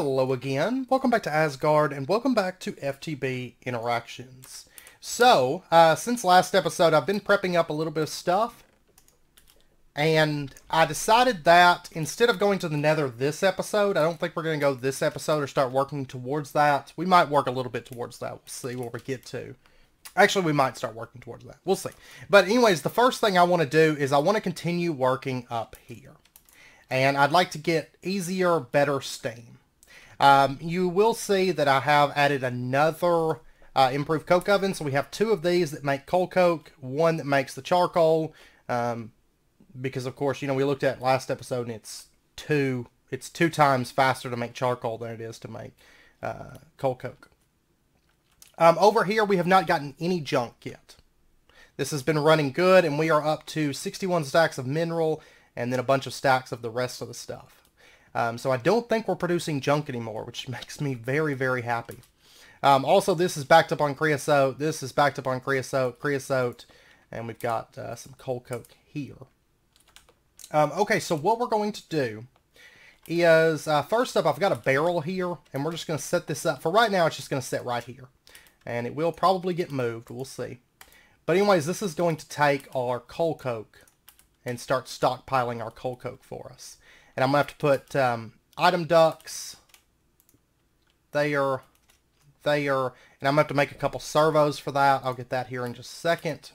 Hello again. Welcome back to Asgaard and welcome back to FTB Interactions. So, uh, since last episode I've been prepping up a little bit of stuff and I decided that instead of going to the nether this episode, I don't think we're going to go this episode or start working towards that. We might work a little bit towards that. We'll see where we get to. Actually, we might start working towards that. We'll see. But anyways, the first thing I want to do is I want to continue working up here. And I'd like to get easier, better steam. Um, you will see that I have added another uh, improved coke oven. So we have two of these that make coal coke, one that makes the charcoal. Um, because of course, you know, we looked at last episode and it's two, it's two times faster to make charcoal than it is to make uh, coal coke. Um, over here, we have not gotten any junk yet. This has been running good, and we are up to 61 stacks of mineral and then a bunch of stacks of the rest of the stuff. Um, so I don't think we're producing junk anymore, which makes me very, very happy. Um, also, this is backed up on creosote. This is backed up on creosote, creosote, and we've got uh, some coal coke here. Um, okay, so what we're going to do is, uh, first up, I've got a barrel here, and we're just going to set this up. For right now, it's just going to sit right here. And it will probably get moved. We'll see. But anyways, this is going to take our coal coke and start stockpiling our coal coke for us. And I'm going to have to put um, item ducts there, there, and I'm going to have to make a couple servos for that. I'll get that here in just a second.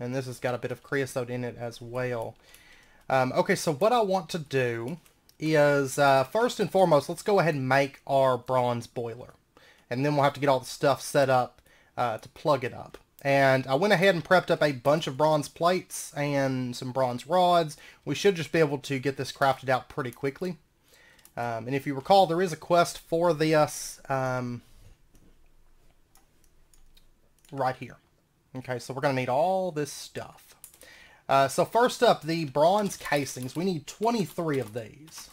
And this has got a bit of creosote in it as well. Um, okay, so what I want to do is, uh, first and foremost, let's go ahead and make our bronze boiler. And then we'll have to get all the stuff set up uh, to plug it up. And I went ahead and prepped up a bunch of bronze plates and some bronze rods. We should just be able to get this crafted out pretty quickly. Um, and if you recall, there is a quest for this um, right here. Okay, so we're going to need all this stuff. Uh, so first up, the bronze casings. We need 23 of these.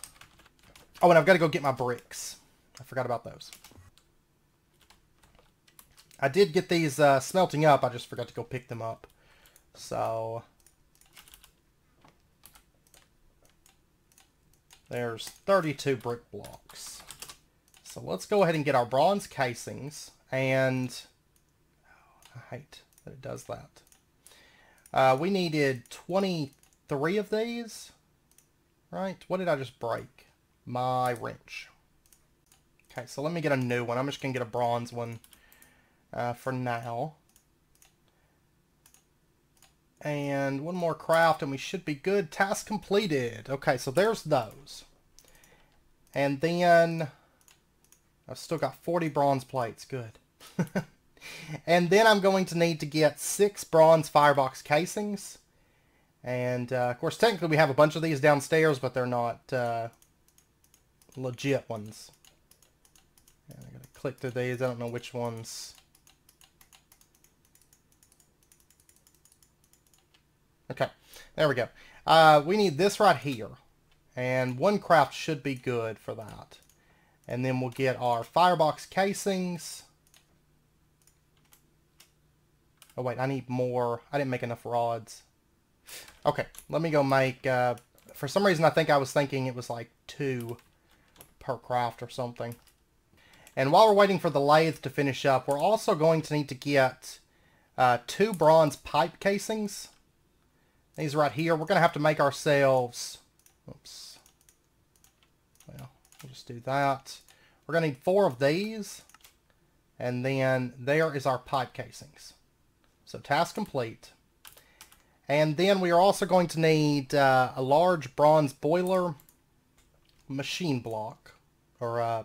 Oh, and I've got to go get my bricks. I forgot about those. I did get these uh, smelting up. I just forgot to go pick them up. So... There's 32 brick blocks. So let's go ahead and get our bronze casings. And... Oh, I hate that it does that. Uh, we needed 23 of these. Right? What did I just break? My wrench. Okay, so let me get a new one. I'm just going to get a bronze one uh, for now. And one more craft and we should be good. Task completed. Okay, so there's those. And then I've still got 40 bronze plates. Good. and then I'm going to need to get six bronze firebox casings. And, uh, of course, technically we have a bunch of these downstairs, but they're not uh, legit ones. And I gotta click through these. I don't know which ones Okay, there we go. Uh, we need this right here. And one craft should be good for that. And then we'll get our firebox casings. Oh wait, I need more. I didn't make enough rods. Okay, let me go make... Uh, for some reason, I think I was thinking it was like two per craft or something. And while we're waiting for the lathe to finish up, we're also going to need to get uh, two bronze pipe casings. These right here, we're going to have to make ourselves... Oops. Well, we'll just do that. We're going to need four of these. And then there is our pipe casings. So task complete. And then we are also going to need uh, a large bronze boiler machine block. Or, uh,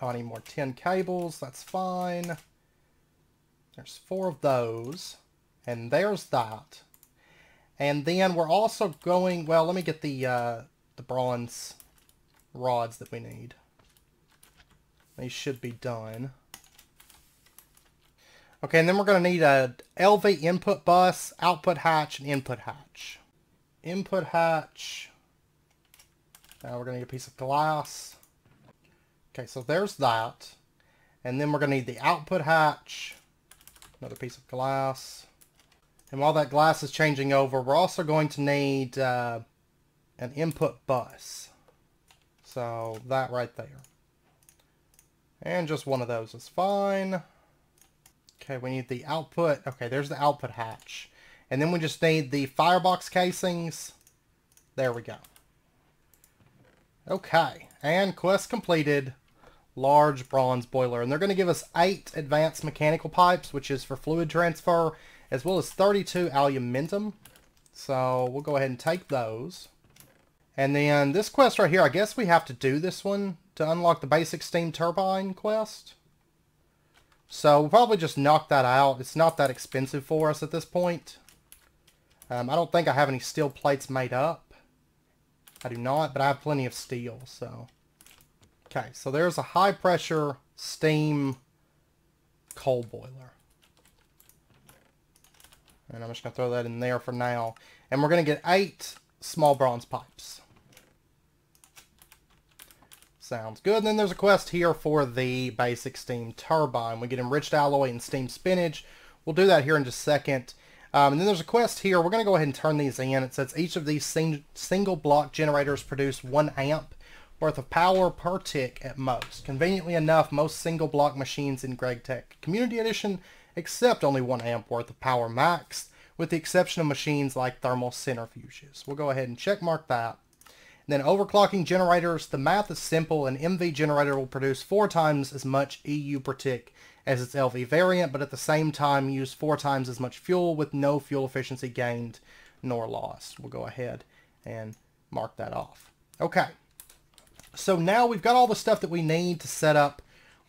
I need more tin cables. That's fine. There's four of those. And there's that. And then we're also going, well, let me get the, uh, the bronze rods that we need. These should be done. Okay, and then we're going to need a LV input bus, output hatch, and input hatch. Input hatch. Now we're going to need a piece of glass. Okay, so there's that. And then we're going to need the output hatch. Another piece of glass. And while that glass is changing over, we're also going to need uh, an input bus. So that right there. And just one of those is fine. Okay, we need the output. Okay, there's the output hatch. And then we just need the firebox casings. There we go. Okay, and quest completed. Large bronze boiler. And they're going to give us 8 advanced mechanical pipes, which is for fluid transfer, as well as 32 aluminum. So we'll go ahead and take those. And then this quest right here, I guess we have to do this one to unlock the basic steam turbine quest. So we'll probably just knock that out. It's not that expensive for us at this point. Um, I don't think I have any steel plates made up. I do not, but I have plenty of steel, so... Okay, so there's a high pressure steam coal boiler. And I'm just going to throw that in there for now. And we're going to get eight small bronze pipes. Sounds good. And then there's a quest here for the basic steam turbine. We get enriched alloy and steam spinach. We'll do that here in just a second. Um, and then there's a quest here. We're going to go ahead and turn these in. It says each of these sing single block generators produce one amp worth of power per tick at most. Conveniently enough, most single block machines in GregTech Community Edition accept only one amp worth of power max, with the exception of machines like thermal centrifuges. We'll go ahead and check mark that. And then overclocking generators, the math is simple. An MV generator will produce four times as much EU per tick as its LV variant, but at the same time use four times as much fuel with no fuel efficiency gained nor lost. We'll go ahead and mark that off. Okay, so now we've got all the stuff that we need to set up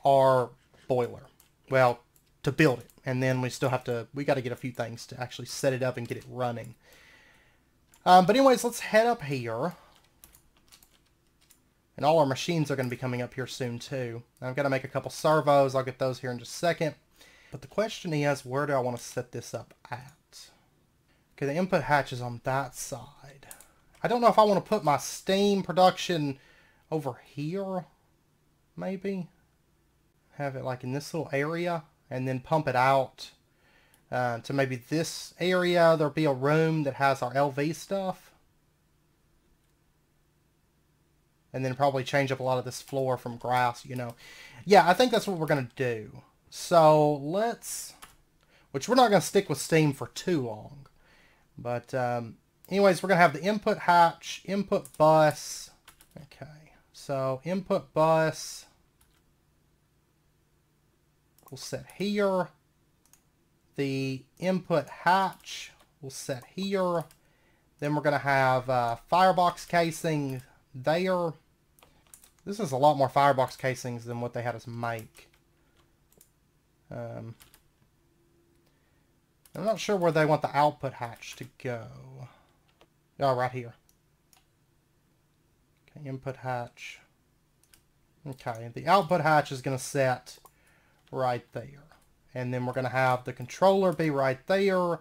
our boiler. Well, to build it. And then we still have to, we got to get a few things to actually set it up and get it running. Um, but anyways, let's head up here. And all our machines are going to be coming up here soon too. I've got to make a couple servos. I'll get those here in just a second. But the question is, where do I want to set this up at? Okay, the input hatch is on that side. I don't know if I want to put my steam production over here, maybe. Have it like in this little area and then pump it out uh, to maybe this area. There'll be a room that has our LV stuff. and then probably change up a lot of this floor from grass, you know. Yeah, I think that's what we're going to do. So let's, which we're not going to stick with Steam for too long. But um, anyways, we're going to have the input hatch, input bus. Okay, so input bus. We'll set here. The input hatch we'll set here. Then we're going to have uh, firebox casing there. This is a lot more firebox casings than what they had us make. Um, I'm not sure where they want the output hatch to go. Oh, right here. Okay, input hatch. Okay, the output hatch is going to set right there. And then we're going to have the controller be right there.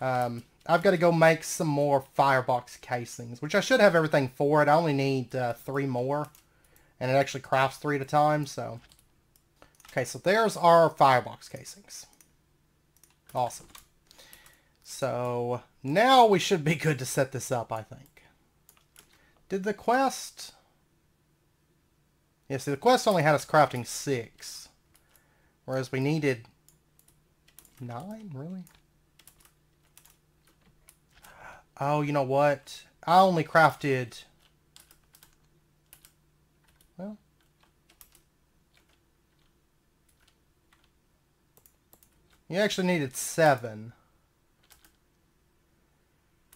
Um, I've got to go make some more firebox casings, which I should have everything for it. I only need uh, three more and it actually crafts three at a time, so. Okay, so there's our firebox casings. Awesome. So now we should be good to set this up, I think. Did the quest... Yeah, see, the quest only had us crafting six. Whereas we needed nine, really? Oh, you know what? I only crafted well. You actually needed seven.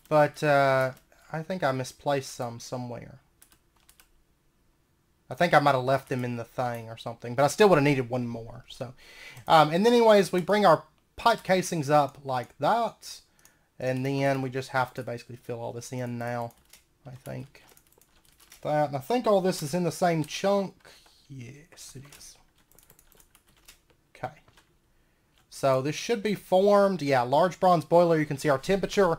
But, uh, I think I misplaced some somewhere. I think I might have left them in the thing or something, but I still would have needed one more. So, um, and then anyways, we bring our pipe casings up like that, and then we just have to basically fill all this in now, I think that. And I think all this is in the same chunk. Yes, it is. Okay. So this should be formed. Yeah, large bronze boiler. You can see our temperature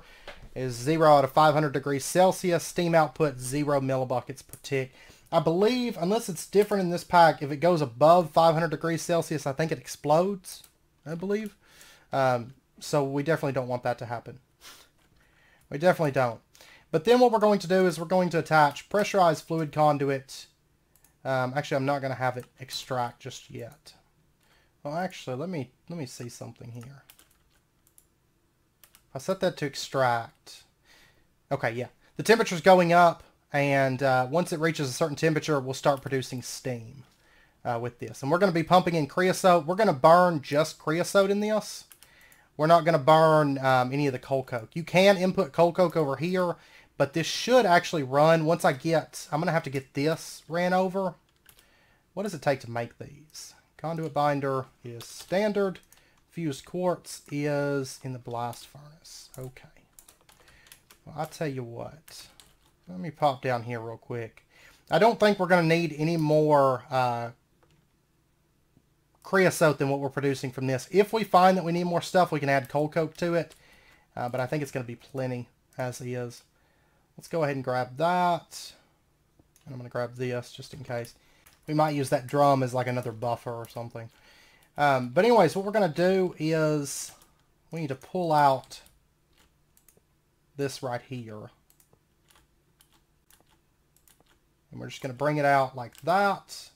is 0 out of 500 degrees Celsius. Steam output 0 millibuckets per tick. I believe, unless it's different in this pack, if it goes above 500 degrees Celsius, I think it explodes, I believe. Um, so we definitely don't want that to happen. We definitely don't. But then what we're going to do is we're going to attach pressurized fluid conduit. Um, actually, I'm not going to have it extract just yet. Well, actually, let me let me see something here. I set that to extract. Okay, yeah. The temperature's going up, and uh, once it reaches a certain temperature, we'll start producing steam uh, with this. And we're going to be pumping in creosote. We're going to burn just creosote in this. We're not going to burn um, any of the coal coke. You can input coal coke over here, but this should actually run once I get, I'm going to have to get this ran over. What does it take to make these? Conduit binder is standard. Fused quartz is in the blast furnace. Okay. Well, I'll tell you what. Let me pop down here real quick. I don't think we're going to need any more uh, creosote than what we're producing from this. If we find that we need more stuff, we can add coal coke to it. Uh, but I think it's going to be plenty as is. Let's go ahead and grab that. And I'm going to grab this just in case. We might use that drum as like another buffer or something. Um, but anyways, what we're going to do is we need to pull out this right here. And we're just going to bring it out like that.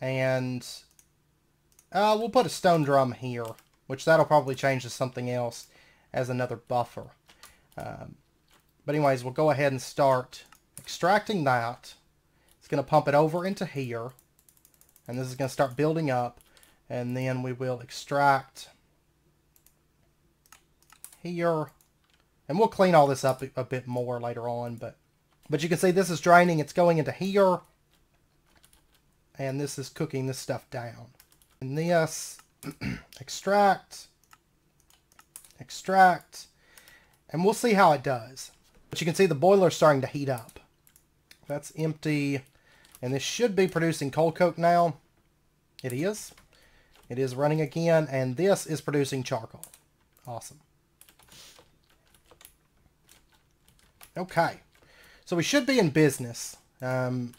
And uh, we'll put a stone drum here, which that'll probably change to something else as another buffer. Um, but anyways, we'll go ahead and start extracting that. It's going to pump it over into here. And this is going to start building up. And then we will extract here. And we'll clean all this up a bit more later on. But, but you can see this is draining. It's going into here. And this is cooking this stuff down. And this, extract, extract, and we'll see how it does. But you can see the boiler starting to heat up. That's empty, and this should be producing coal coke now. It is. It is running again, and this is producing charcoal. Awesome. Okay, so we should be in business. Um,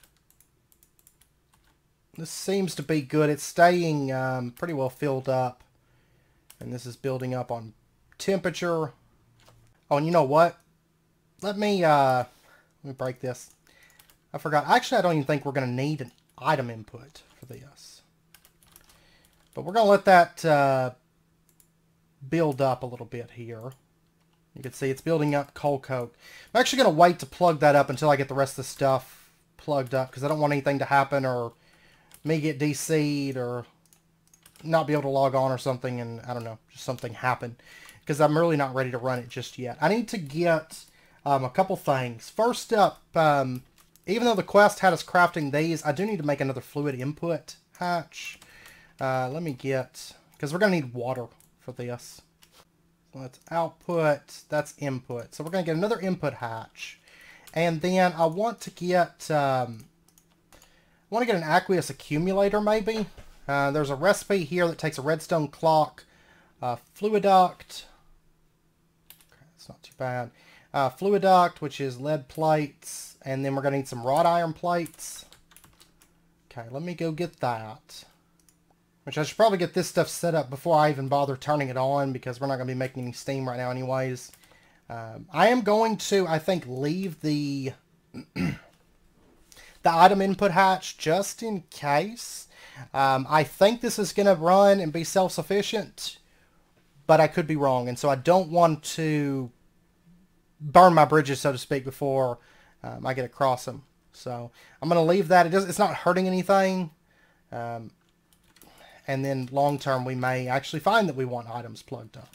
this seems to be good. It's staying um, pretty well filled up. And this is building up on temperature. Oh, and you know what? Let me, uh, let me break this. I forgot. Actually, I don't even think we're going to need an item input for this. But we're going to let that uh, build up a little bit here. You can see it's building up coal coke. I'm actually going to wait to plug that up until I get the rest of the stuff plugged up because I don't want anything to happen or me get DC'd or not be able to log on or something and I don't know, just something happen because I'm really not ready to run it just yet. I need to get um, a couple things. First up, um, even though the quest had us crafting these, I do need to make another fluid input hatch. Uh, let me get, because we're going to need water for this. That's output, that's input. So we're going to get another input hatch. And then I want to get um, I want to get an aqueous accumulator maybe. Uh, there's a recipe here that takes a redstone clock, uh, fluiduct, okay, that's not too bad, uh, fluiduct, which is lead plates, and then we're going to need some wrought iron plates. Okay, let me go get that. Which I should probably get this stuff set up before I even bother turning it on because we're not going to be making any steam right now anyways. Um, I am going to, I think, leave the the item input hatch just in case. Um, I think this is going to run and be self-sufficient, but I could be wrong. And so I don't want to burn my bridges, so to speak, before um, I get across them. So I'm going to leave that. It does, it's not hurting anything. Um, and then long term, we may actually find that we want items plugged up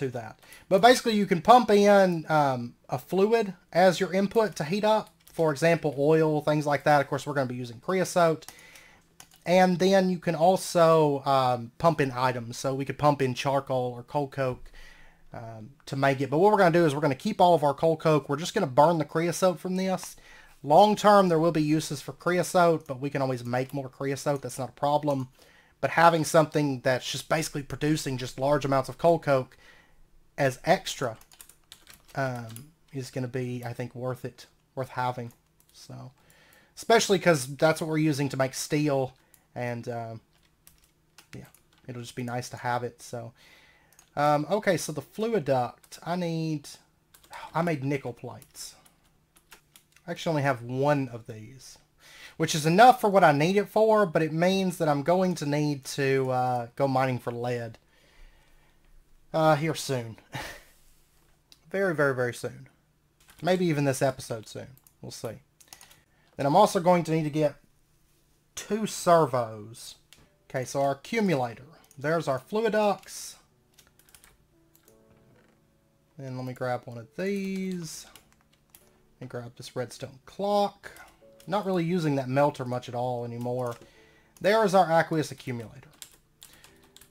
to that. But basically, you can pump in um, a fluid as your input to heat up. For example, oil, things like that. Of course, we're going to be using creosote. And then you can also um, pump in items. So we could pump in charcoal or coal coke um, to make it. But what we're going to do is we're going to keep all of our coal coke. We're just going to burn the creosote from this. Long term, there will be uses for creosote, but we can always make more creosote. That's not a problem. But having something that's just basically producing just large amounts of coal coke as extra um, is going to be, I think, worth it, worth having. So, especially because that's what we're using to make steel, and um, yeah, it'll just be nice to have it. So, Um, okay, so the fluid duct, I need... I made nickel plates. I actually only have one of these, which is enough for what I need it for, but it means that I'm going to need to uh, go mining for lead uh, here soon. very, very, very soon. Maybe even this episode soon. We'll see. Then I'm also going to need to get two servos. Okay, so our accumulator. There's our fluid ducts. Then let me grab one of these. And grab this redstone clock. Not really using that melter much at all anymore. There's our aqueous accumulator.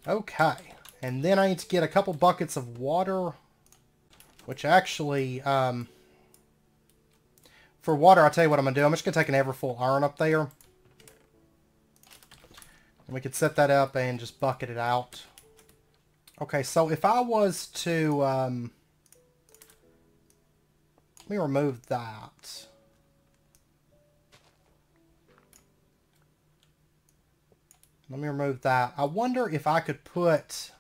Okay. And then I need to get a couple buckets of water. Which actually, um, for water, I'll tell you what I'm going to do. I'm just going to take an Everfull urn up there. And we could set that up and just bucket it out. Okay, so if I was to... Um, let me remove that. Let me remove that. I wonder if I could put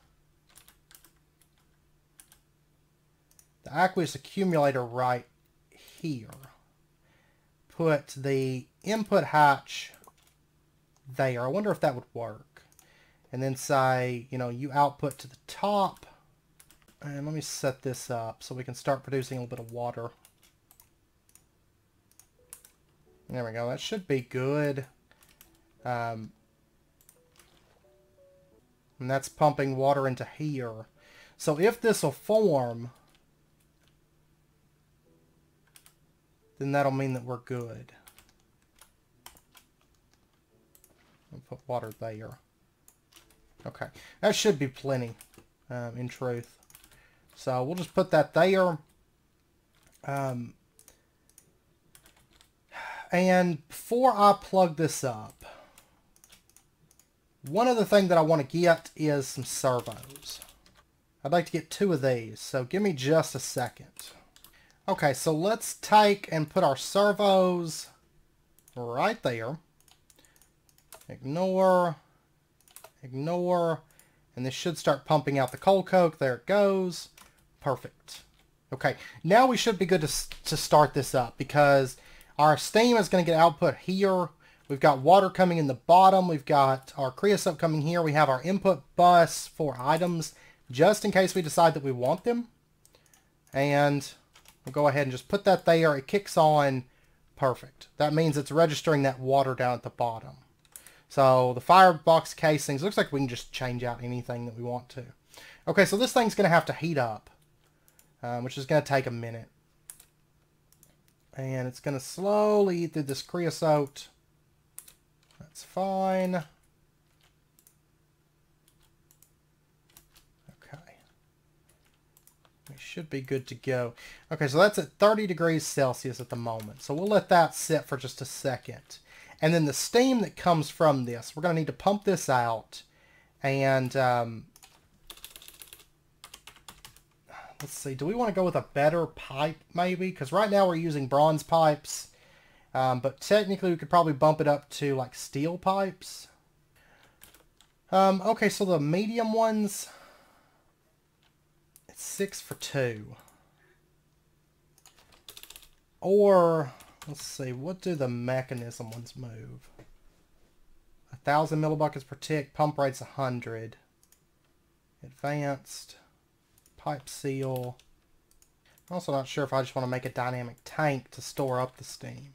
the aqueous accumulator right here. Put the input hatch there. I wonder if that would work. And then say, you know, you output to the top. And let me set this up so we can start producing a little bit of water. There we go. That should be good. Um, and that's pumping water into here. So if this will form, then that'll mean that we're good. I'll put water there. Okay. That should be plenty, um, in truth. So we'll just put that there. Um, and before I plug this up, one other thing that I want to get is some servos. I'd like to get two of these, so give me just a second. Okay, so let's take and put our servos right there. Ignore, ignore, and this should start pumping out the coal coke. There it goes. Perfect. Okay, now we should be good to, to start this up because our steam is going to get output here. We've got water coming in the bottom. We've got our creosote coming here. We have our input bus for items just in case we decide that we want them. And we'll go ahead and just put that there. It kicks on perfect. That means it's registering that water down at the bottom. So the firebox casings, looks like we can just change out anything that we want to. Okay, so this thing's going to have to heat up, um, which is going to take a minute. And it's going to slowly eat through this creosote. That's fine. Okay. We should be good to go. Okay, so that's at 30 degrees Celsius at the moment. So we'll let that sit for just a second. And then the steam that comes from this, we're going to need to pump this out. And um, let's see, do we want to go with a better pipe maybe? Because right now we're using bronze pipes. Um, but technically we could probably bump it up to like steel pipes. Um, okay, so the medium ones, it's six for two. Or, let's see, what do the Mekanism ones move? A thousand millibuckets per tick, pump rate's a hundred. Advanced pipe seal. I'm also not sure if I just want to make a dynamic tank to store up the steam.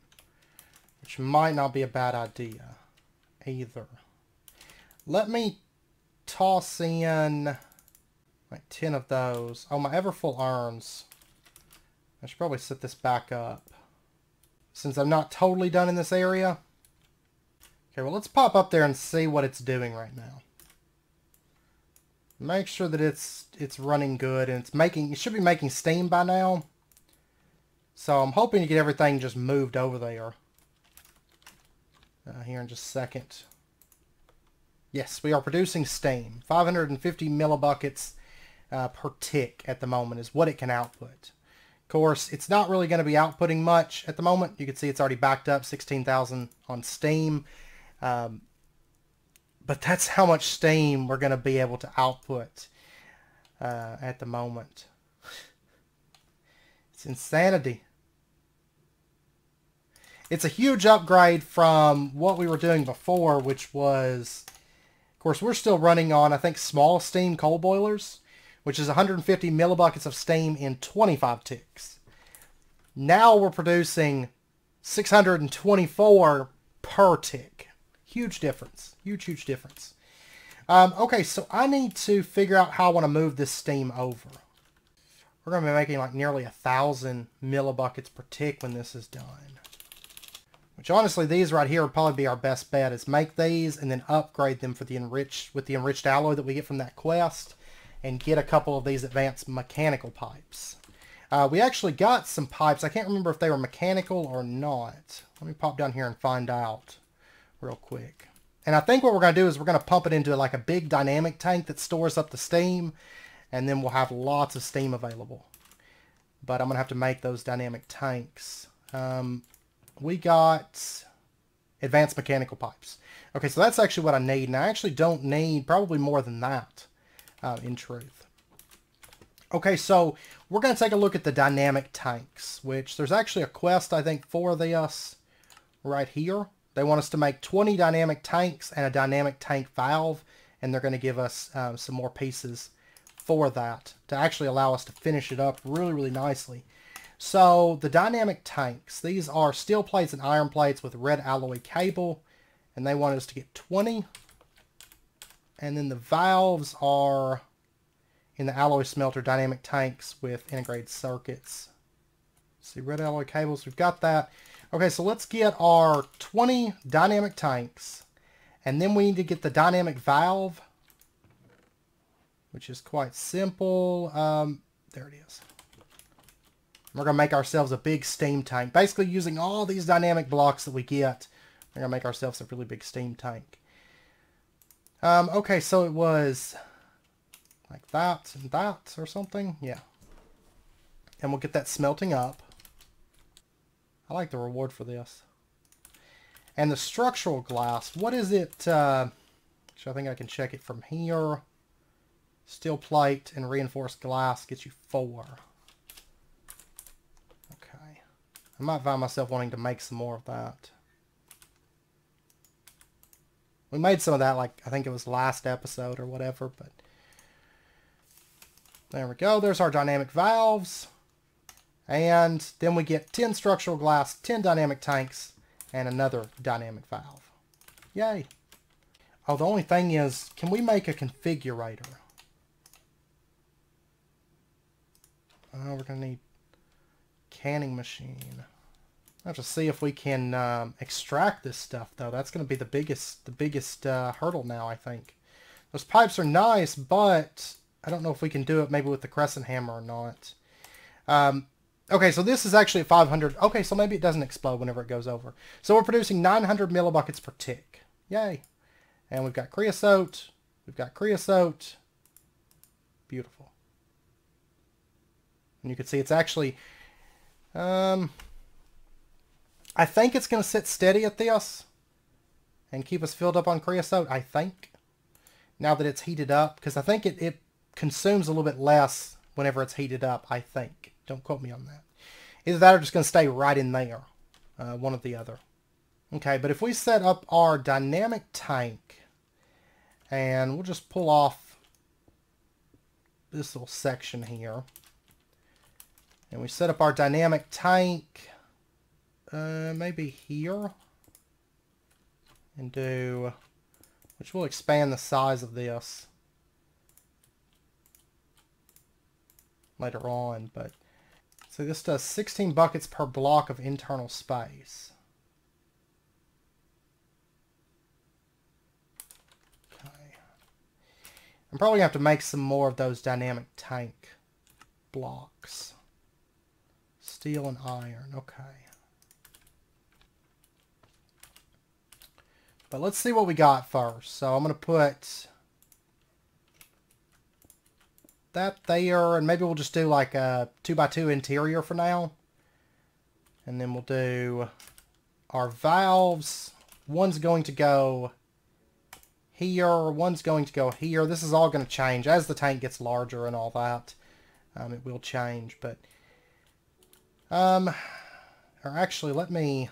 Which might not be a bad idea either. Let me toss in like 10 of those. Oh, my Everfull urns. I should probably set this back up. Since I'm not totally done in this area. Okay, well let's pop up there and see what it's doing right now make sure that it's it's running good and it's making it should be making steam by now. So I'm hoping to get everything just moved over there. Uh, here in just a second. Yes we are producing steam. 550 millibuckets uh, per tick at the moment is what it can output. Of course it's not really going to be outputting much at the moment. You can see it's already backed up 16,000 on steam. Um, but that's how much steam we're going to be able to output. uh, at the moment. It's insanity. It's a huge upgrade from what we were doing before, which was, of course, we're still running on, I think, small steam coal boilers, which is 150 millibuckets of steam in 25 ticks. Now we're producing 624 per tick. Huge difference. Huge, huge difference. Um, okay, so I need to figure out how I want to move this steam over. We're going to be making like nearly a thousand millibuckets per tick when this is done. Which honestly, these right here would probably be our best bet is make these and then upgrade them for the enriched with the enriched alloy that we get from that quest and get a couple of these advanced mechanical pipes. Uh, we actually got some pipes. I can't remember if they were mechanical or not. Let me pop down here and find out real quick. And I think what we're going to do is we're going to pump it into like a big dynamic tank that stores up the steam and then we'll have lots of steam available. But I'm going to have to make those dynamic tanks. Um, we got advanced mechanical pipes. Okay, so that's actually what I need, and I actually don't need probably more than that, uh, in truth. Okay, so we're going to take a look at the dynamic tanks, which there's actually a quest, I think, for this right here. They want us to make 20 dynamic tanks and a dynamic tank valve, and they're going to give us um, some more pieces for that to actually allow us to finish it up really, really nicely. So the dynamic tanks, these are steel plates and iron plates with red alloy cable, and they want us to get 20. And then the valves are in the alloy smelter dynamic tanks with integrated circuits. See, red alloy cables, we've got that. Okay, so let's get our 20 dynamic tanks, and then we need to get the dynamic valve, which is quite simple. Um, there it is. We're going to make ourselves a big steam tank. Basically using all these dynamic blocks that we get, we're going to make ourselves a really big steam tank. Um, okay, so it was like that and that or something. Yeah. And we'll get that smelting up. I like the reward for this. And the structural glass, what is it? Uh, so I think I can check it from here. Steel plate and reinforced glass gets you four. Okay. I might find myself wanting to make some more of that. We made some of that, like, I think it was last episode or whatever, but... There we go. There's our dynamic valves. And then we get 10 structural glass, 10 dynamic tanks, and another dynamic valve. Yay. Oh, the only thing is, can we make a configurator? Oh, we're going to need canning machine. I have to see if we can um, extract this stuff, though. That's going to be the biggest, the biggest uh, hurdle now, I think. Those pipes are nice, but I don't know if we can do it maybe with the crescent hammer or not. Um, okay, so this is actually at 500. Okay, so maybe it doesn't explode whenever it goes over. So we're producing 900 millibuckets per tick. Yay. And we've got creosote. We've got creosote. Beautiful. And you can see it's actually um, I think it's going to sit steady at this and keep us filled up on creosote, I think, now that it's heated up, because I think it, it consumes a little bit less whenever it's heated up, I think. Don't quote me on that. Either that or just going to stay right in there, uh, one or the other. Okay, but if we set up our dynamic tank, and we'll just pull off this little section here, and we set up our dynamic tank, uh, maybe here, and do, which will expand the size of this later on, but so this does 16 buckets per block of internal space. Okay. I'm probably going to have to make some more of those dynamic tank blocks. Steel and iron. Okay. But let's see what we got first. So I'm going to put that there, and maybe we'll just do like a 2x2 interior for now. And then we'll do our valves. One's going to go here. One's going to go here. This is all going to change as the tank gets larger and all that. Um, it will change, but um, or actually, let me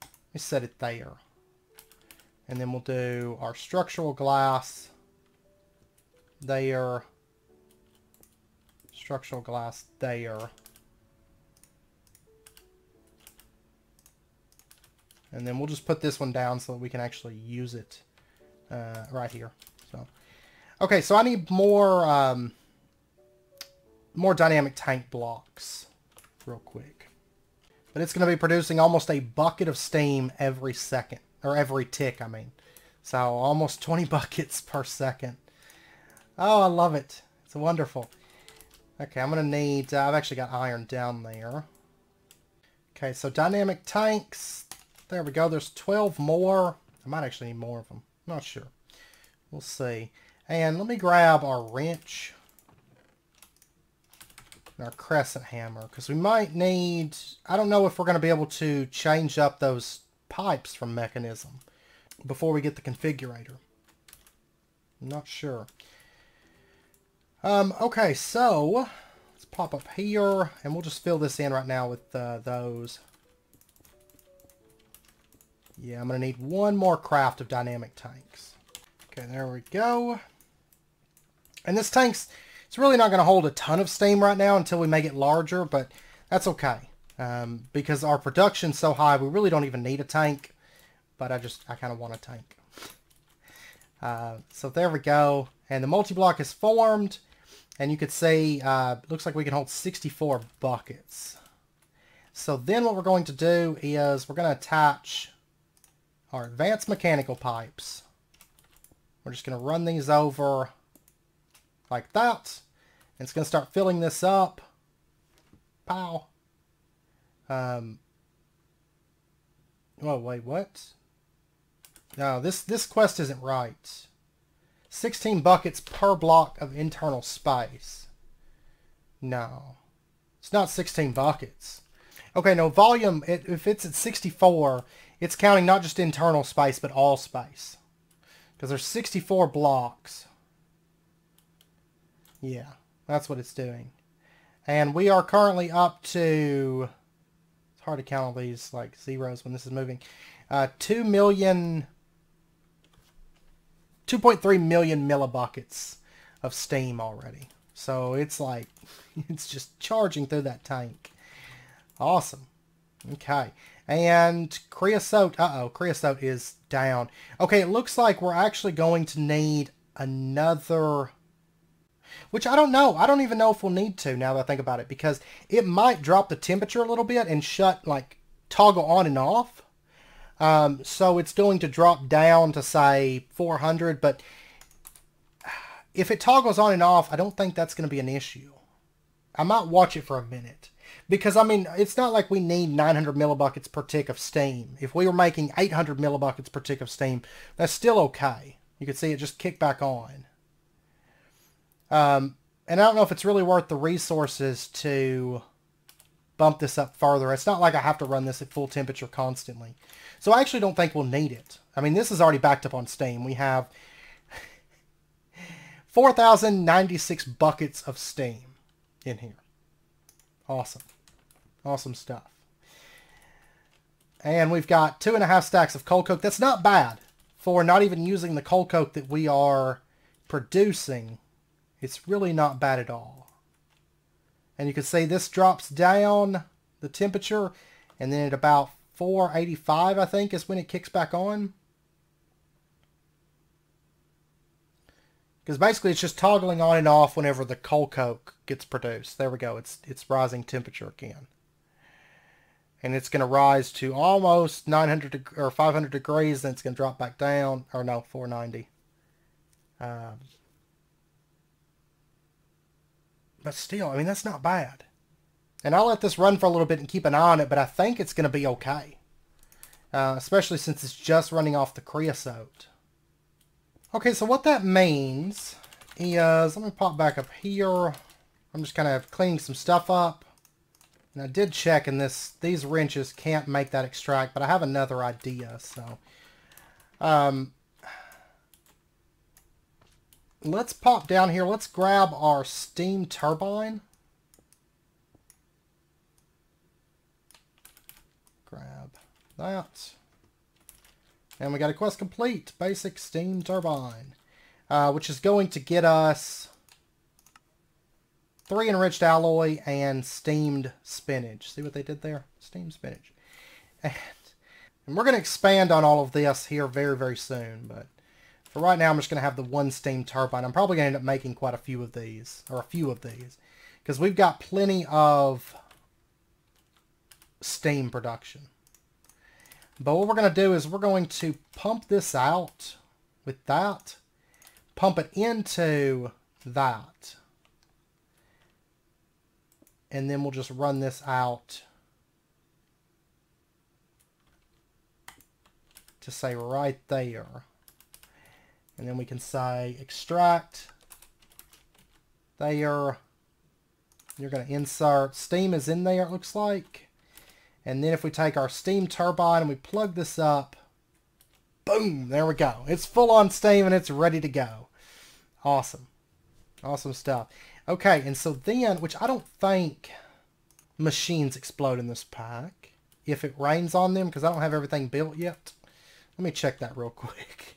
let me set it there, and then we'll do our structural glass there, structural glass there. And then we'll just put this one down so that we can actually use it uh, right here. So, okay, so I need more um, more dynamic tank blocks real quick. But it's going to be producing almost a bucket of steam every second, or every tick, I mean. So almost 20 buckets per second. Oh, I love it. It's wonderful. Okay, I'm going to need, uh, I've actually got iron down there. Okay, so dynamic tanks. There we go. There's 12 more. I might actually need more of them. Not sure. We'll see. And let me grab our wrench and our crescent hammer because we might need, I don't know if we're going to be able to change up those pipes from Mekanism. before we get the configurator. I'm not sure. Um, okay, so let's pop up here and we'll just fill this in right now with uh, those. Yeah, I'm going to need one more craft of dynamic tanks. Okay, there we go. And this tank's, it's really not going to hold a ton of steam right now until we make it larger, but that's okay. Um, because our production's so high, we really don't even need a tank. But I just, I kind of want a tank. Uh, so there we go. And the multi-block is formed. And you could see, uh, looks like we can hold 64 buckets. So then what we're going to do is we're going to attach our advanced mechanical pipes. We're just going to run these over like that. And it's going to start filling this up. Pow. Um, oh, wait, what? No, this, this quest isn't right. 16 buckets per block of internal space. No. It's not 16 buckets. Okay, no, volume, it, if it's at 64, it's counting not just internal space, but all space. Because there's 64 blocks. Yeah, that's what it's doing. And we are currently up to, it's hard to count all these like zeros when this is moving, uh, 2 million, 2.3 million millibuckets of steam already. So it's like, it's just charging through that tank. Awesome. Okay. And creosote, uh-oh, creosote is down. Okay, it looks like we're actually going to need another, which I don't know. I don't even know if we'll need to now that I think about it, because it might drop the temperature a little bit and shut, like, toggle on and off. Um, so it's going to drop down to, say, 400, but if it toggles on and off, I don't think that's going to be an issue. I might watch it for a minute. Because, I mean, it's not like we need 900 millibuckets per tick of steam. If we were making 800 millibuckets per tick of steam, that's still okay. You can see it just kick back on. Um, and I don't know if it's really worth the resources to bump this up further. It's not like I have to run this at full temperature constantly. So I actually don't think we'll need it. I mean, this is already backed up on Steam. We have 4,096 buckets of steam in here. Awesome. Awesome stuff. And we've got two and a half stacks of coal coke. That's not bad for not even using the coal coke that we are producing. It's really not bad at all. And you can see this drops down the temperature and then at about 485 I think is when it kicks back on. Because basically it's just toggling on and off whenever the coal coke gets produced. There we go. It's, it's rising temperature again. And it's going to rise to almost 900 or 500 degrees. Then it's going to drop back down. Or no, 490. Um, but still, I mean, that's not bad. And I'll let this run for a little bit and keep an eye on it. But I think it's going to be okay. Uh, especially since it's just running off the creosote. Okay, so what that means is, let me pop back up here. I'm just kind of cleaning some stuff up. And I did check, and this these wrenches can't make that extract, but I have another idea, so. Um, let's pop down here. Let's grab our steam turbine. Grab that. And we got a quest complete. Basic steam turbine. Uh, which is going to get us three enriched alloy and steamed spinach. See what they did there? Steamed spinach. And, and we're going to expand on all of this here very, very soon. But right now, I'm just going to have the one steam turbine. I'm probably going to end up making quite a few of these, or a few of these, because we've got plenty of steam production. But what we're going to do is we're going to pump this out with that, pump it into that, and then we'll just run this out to say right there. And then we can say extract there. You're going to insert, steam is in there it looks like. And then if we take our steam turbine and we plug this up, boom, there we go. It's full on steam and it's ready to go. Awesome. Awesome stuff. Okay, and so then, which I don't think machines explode in this pack if it rains on them because I don't have everything built yet. Let me check that real quick.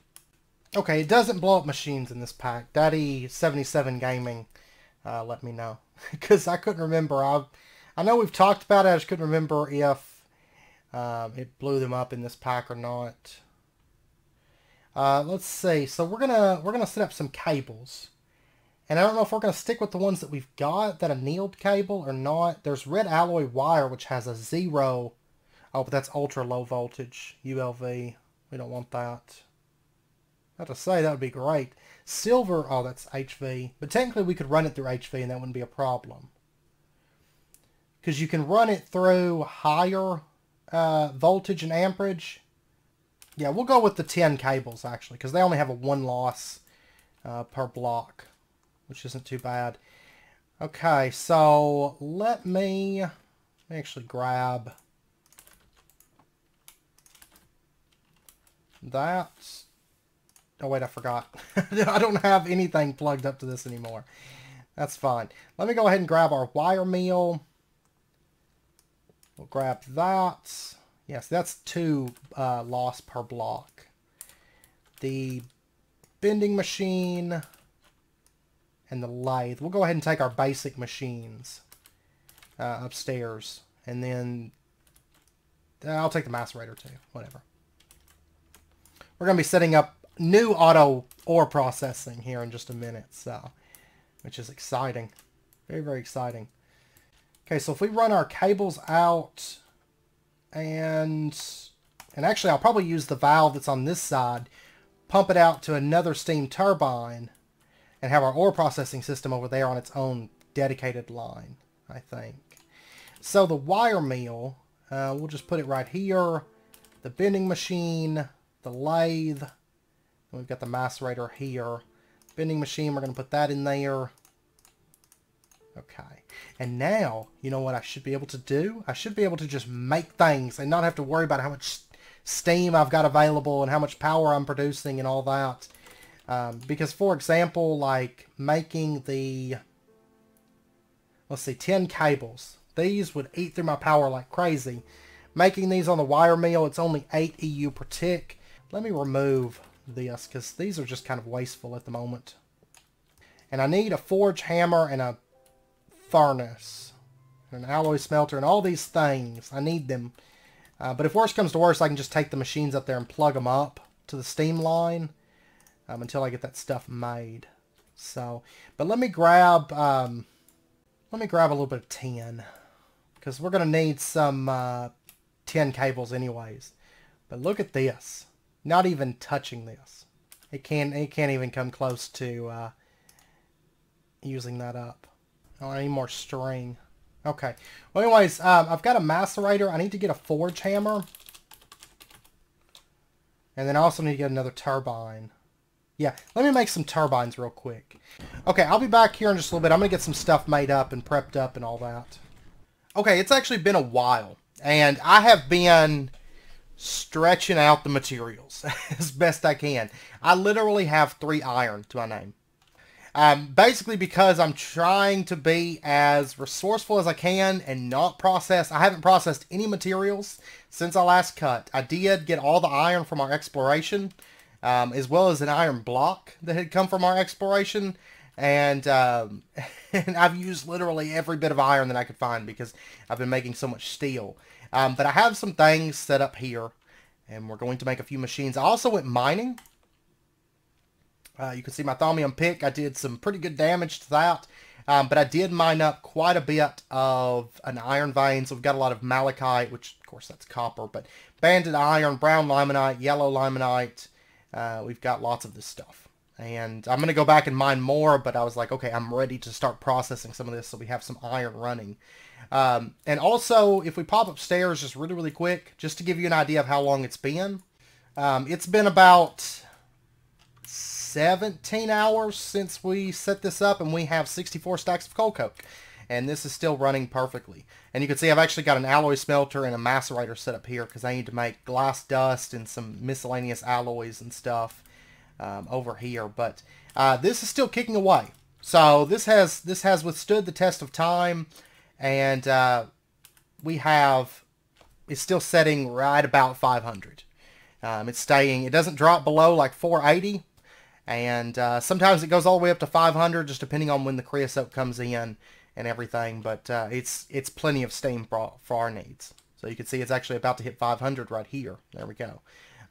Okay, it doesn't blow up machines in this pack. Daddy77 Gaming uh, let me know. Because I couldn't remember. I, I know we've talked about it. I just couldn't remember if um, it blew them up in this pack or not. Uh, let's see. So we're gonna we're gonna set up some cables, and I don't know if we're gonna stick with the ones that we've got that annealed cable or not. There's red alloy wire which has a zero. Oh, but that's ultra low voltage ULV. We don't want that. Have to say, that would be great. Silver, oh, that's HV. But technically, we could run it through HV, and that wouldn't be a problem. Because you can run it through higher uh, voltage and amperage. Yeah, we'll go with the tin cables, actually, because they only have a one loss uh, per block, which isn't too bad. Okay, so let me, let me actually grab that. Oh, wait, I forgot. I don't have anything plugged up to this anymore. That's fine. Let me go ahead and grab our wire mill. We'll grab that. Yes, that's two uh, loss per block. The bending machine and the lathe. We'll go ahead and take our basic machines uh, upstairs. And then uh, I'll take the macerator too. Whatever. We're going to be setting up new auto ore processing here in just a minute, so which is exciting. Very, very exciting. Okay, so if we run our cables out and and actually I'll probably use the valve that's on this side, pump it out to another steam turbine, and have our ore processing system over there on its own dedicated line, I think. So the wire mill, uh, we'll just put it right here. The bending machine, the lathe, we've got the macerator here. Bending machine, we're going to put that in there. Okay. And now, you know what I should be able to do? I should be able to just make things and not have to worry about how much steam I've got available and how much power I'm producing and all that. Um, because, for example, like making the, let's see, tin cables. These would eat through my power like crazy. Making these on the wire mill, it's only 8 EU per tick. Let me remove this because these are just kind of wasteful at the moment. And I need a forge hammer and a furnace, And an alloy smelter, and all these things. I need them. Uh, but if worse comes to worse, I can just take the machines up there and plug them up to the steam line um, until I get that stuff made. So, but let me grab, um, let me grab a little bit of tin because we're going to need some uh, tin cables anyways. But look at this. Not even touching this. It can't, it can't even come close to uh, using that up. Oh, I need more string. Okay. Well, anyways, um, I've got a macerator. I need to get a forge hammer. And then I also need to get another turbine. Yeah, let me make some turbines real quick. Okay, I'll be back here in just a little bit. I'm going to get some stuff made up and prepped up and all that. Okay, it's actually been a while. And I have been stretching out the materials as best I can. I literally have three iron to my name. Um, basically because I'm trying to be as resourceful as I can and not process. I haven't processed any materials since I last cut. I did get all the iron from our exploration, um, as well as an iron block that had come from our exploration. And, um, and I've used literally every bit of iron that I could find because I've been making so much steel. Um, but I have some things set up here, and we're going to make a few machines. I also went mining. Uh, you can see my thaumium pick. I did some pretty good damage to that. Um, but I did mine up quite a bit of an iron vein. So we've got a lot of malachite, which of course that's copper, but banded iron, brown limonite, yellow limonite. Uh, we've got lots of this stuff. And I'm going to go back and mine more, but I was like, okay, I'm ready to start processing some of this so we have some iron running. Um, and also, if we pop upstairs just really, really quick, just to give you an idea of how long it's been. Um, it's been about 17 hours since we set this up and we have 64 stacks of coal coke. And this is still running perfectly. And you can see I've actually got an alloy smelter and a macerator set up here because I need to make glass dust and some miscellaneous alloys and stuff um, over here. But uh, this is still kicking away. So this has this has withstood the test of time. And uh, we have, it's still setting right about 500. Um, it's staying, it doesn't drop below like 480, and uh, sometimes it goes all the way up to 500, just depending on when the creosote comes in and everything. But uh, it's it's plenty of steam for, for our needs. So you can see it's actually about to hit 500 right here. There we go.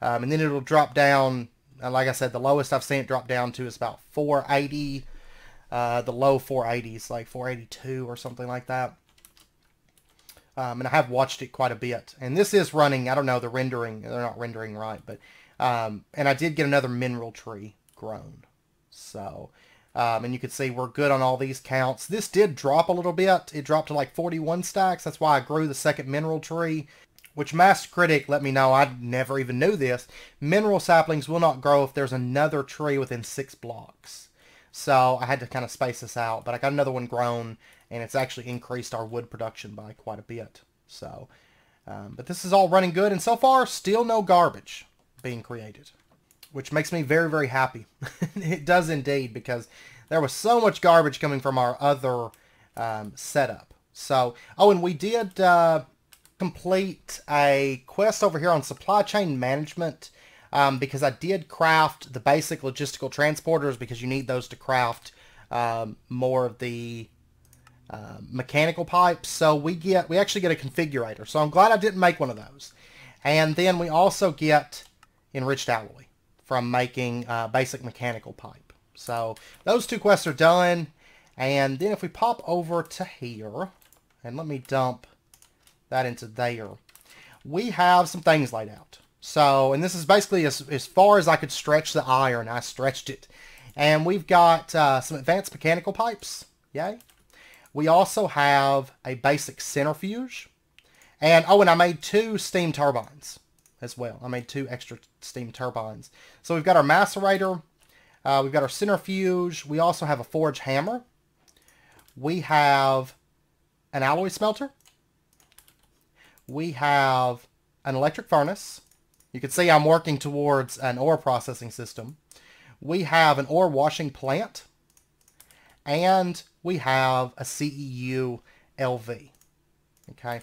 Um, and then it'll drop down. Uh, like I said, the lowest I've seen it drop down to is about 480. Uh, the low 480s, like 482 or something like that. Um, and I have watched it quite a bit. And this is running, I don't know, the rendering, they're not rendering right, but, um, and I did get another mineral tree grown. So, um, and you can see we're good on all these counts. This did drop a little bit. It dropped to like 41 stacks. That's why I grew the second mineral tree, which Master Critic let me know. I never even knew this. Mineral saplings will not grow if there's another tree within six blocks. So I had to kind of space this out, but I got another one grown, and it's actually increased our wood production by quite a bit. So, um, but this is all running good, and so far, still no garbage being created which makes me very, very happy. it does indeed, because there was so much garbage coming from our other um, setup. So, oh, and we did uh, complete a quest over here on supply chain management um, because I did craft the basic logistical transporters because you need those to craft um, more of the uh, mechanical pipes. So we get we actually get a configurator. So I'm glad I didn't make one of those. And then we also get enriched alloy from making uh, basic mechanical pipe. So those two quests are done. And then if we pop over to here, and let me dump that into there, we have some things laid out. So, and this is basically as, as far as I could stretch the iron. I stretched it. And we've got uh, some advanced mechanical pipes. Yay. We also have a basic centrifuge. And, oh, and I made two steam turbines as well. I made two extra steam turbines. So we've got our macerator, uh, we've got our centrifuge, we also have a forge hammer, we have an alloy smelter, we have an electric furnace, you can see I'm working towards an ore processing system, we have an ore washing plant, and we have a CEU LV. Okay,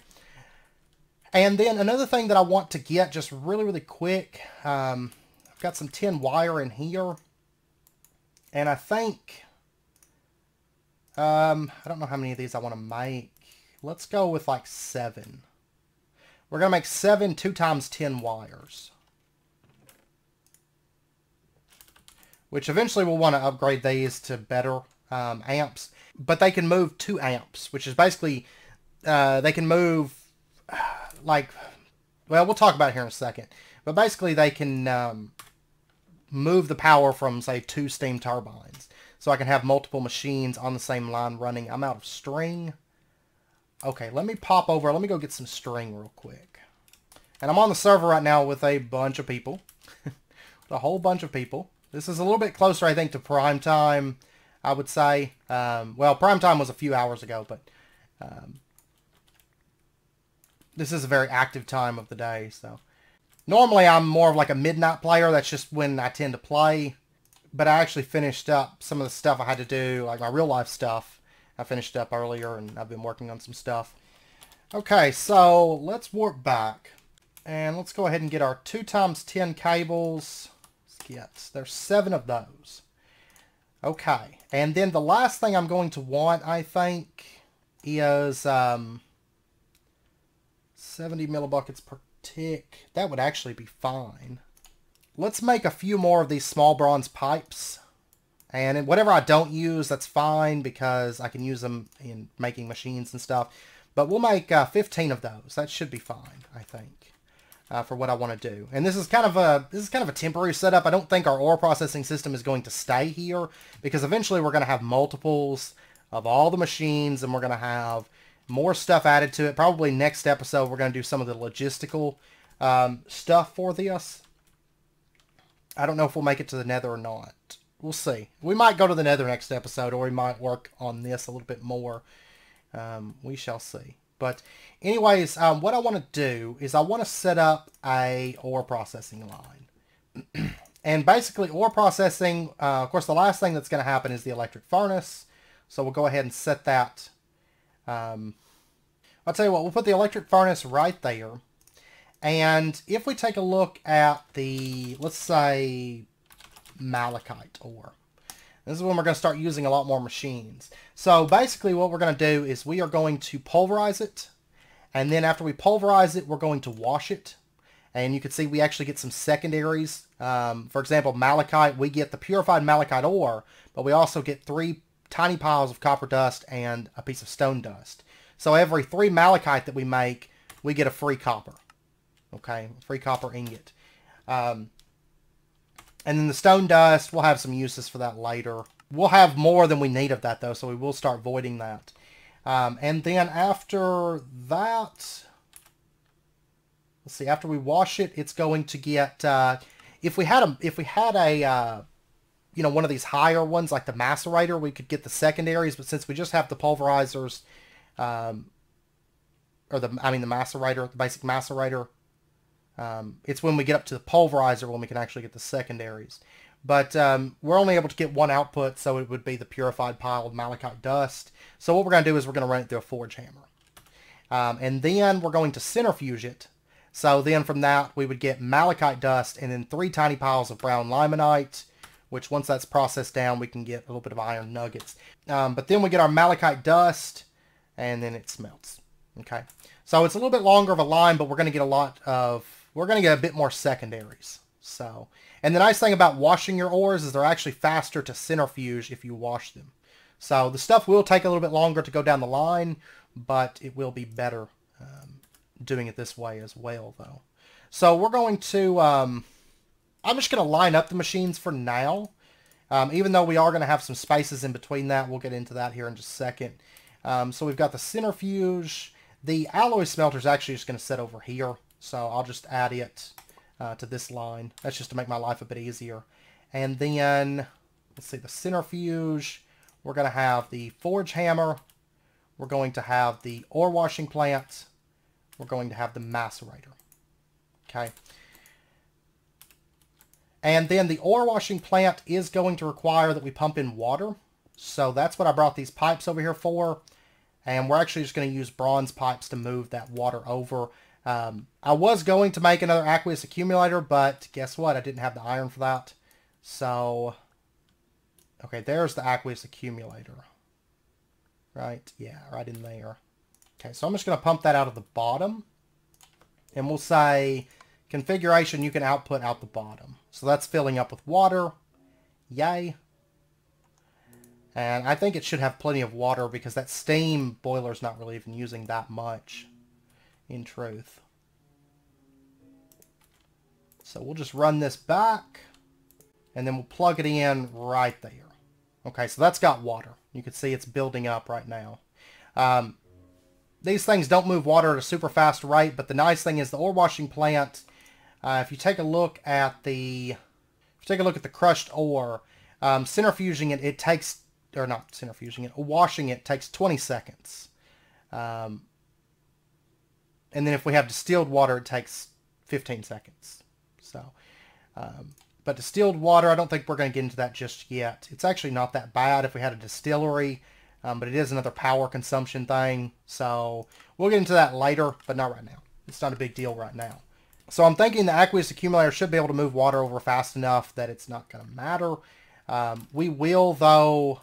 and then another thing that I want to get just really, really quick, um, I've got some tin wire in here. And I think, um, I don't know how many of these I want to make. Let's go with like seven. We're going to make seven two times tin wires. Which eventually we'll want to upgrade these to better um, amps. But they can move two amps, which is basically, uh, they can move like, well, we'll talk about here in a second. But basically, they can um, move the power from, say, two steam turbines. So I can have multiple machines on the same line running. I'm out of string. Okay, let me pop over. Let me go get some string real quick. And I'm on the server right now with a bunch of people. a whole bunch of people. This is a little bit closer, I think, to prime time, I would say. Um, well, prime time was a few hours ago, but um, this is a very active time of the day, so. Normally I'm more of like a midnight player. That's just when I tend to play. but I actually finished up some of the stuff I had to do, like my real life stuff. I finished up earlier, and I've been working on some stuff. Okay, so let's warp back. And let's go ahead and get our 2 times tin cables. Get, there's seven of those. Okay, and then the last thing I'm going to want, I think, is um, 70 millibuckets per tick. That would actually be fine. Let's make a few more of these small bronze pipes. And whatever I don't use, that's fine because I can use them in making machines and stuff. But we'll make uh, 15 of those. That should be fine, I think, uh, for what I want to do. And this is kind of a this is kind of a temporary setup. I don't think our ore processing system is going to stay here because eventually we're going to have multiples of all the machines and we're going to have more stuff added to it. Probably next episode we're going to do some of the logistical um, stuff for this. I don't know if we'll make it to the nether or not. We'll see. We might go to the nether next episode or we might work on this a little bit more. Um, we shall see. But anyways, um, what I want to do is I want to set up a ore processing line. and basically ore processing, uh, of course, the last thing that's going to happen is the electric furnace. So we'll go ahead and set that. Um, I'll tell you what, we'll put the electric furnace right there. And if we take a look at the, let's say, malachite ore. This is when we're going to start using a lot more machines. So basically what we're going to do is we are going to pulverize it. And then after we pulverize it, we're going to wash it. And you can see we actually get some secondaries. Um, for example, malachite, we get the purified malachite ore, but we also get three tiny piles of copper dust and a piece of stone dust. So every three malachite that we make, we get a free copper. Okay, free copper ingot. Um, and then the stone dust, we'll have some uses for that later. We'll have more than we need of that, though, so we will start voiding that. Um, and then after that, let's see, after we wash it, it's going to get, uh, if we had a, if we had a, uh, you know, one of these higher ones, like the macerator, we could get the secondaries, but since we just have the pulverizers, um, or the, I mean the macerator, the basic macerator, um, it's when we get up to the pulverizer when we can actually get the secondaries. But um, we're only able to get one output, so it would be the purified pile of malachite dust. So what we're going to do is we're going to run it through a forge hammer. Um, and then we're going to centrifuge it. So then from that, we would get malachite dust and then three tiny piles of brown limonite, which once that's processed down, we can get a little bit of iron nuggets. Um, but then we get our malachite dust, and then it smelts. Okay, so it's a little bit longer of a line, but we're going to get a lot of we're going to get a bit more secondaries. So, and the nice thing about washing your ores is they're actually faster to centrifuge if you wash them. So the stuff will take a little bit longer to go down the line, but it will be better um, doing it this way as well, though. So we're going to, um, I'm just going to line up the machines for now. Um, even though we are going to have some spaces in between that, we'll get into that here in just a second. Um, so we've got the centrifuge. The alloy smelter is actually just going to set over here. So I'll just add it uh, to this line. That's just to make my life a bit easier. And then, let's see, the centrifuge. We're going to have the forge hammer. We're going to have the ore washing plant. We're going to have the macerator. Okay. And then the ore washing plant is going to require that we pump in water. So that's what I brought these pipes over here for. And we're actually just going to use bronze pipes to move that water over. Um, I was going to make another aqueous accumulator, but guess what? I didn't have the iron for that. So, okay, there's the aqueous accumulator. Right? Yeah, right in there. Okay, so I'm just going to pump that out of the bottom. And we'll say configuration, you can output out the bottom. So that's filling up with water. Yay. And I think it should have plenty of water because that steam boiler is not really even using that much in truth. So we'll just run this back and then we'll plug it in right there. Okay, so that's got water. You can see it's building up right now. Um, these things don't move water at a super fast rate, but the nice thing is the ore washing plant, uh, if you take a look at the, if you take a look at the crushed ore, um, centrifuging it, it takes, or not centrifuging it, washing it takes 20 seconds. Um, and then if we have distilled water, it takes 15 seconds. So um, but distilled water, I don't think we're going to get into that just yet. It's actually not that bad if we had a distillery, um, but it is another power consumption thing. So we'll get into that later, but not right now. It's not a big deal right now. So I'm thinking the aqueous accumulator should be able to move water over fast enough that it's not going to matter. Um, we will, though,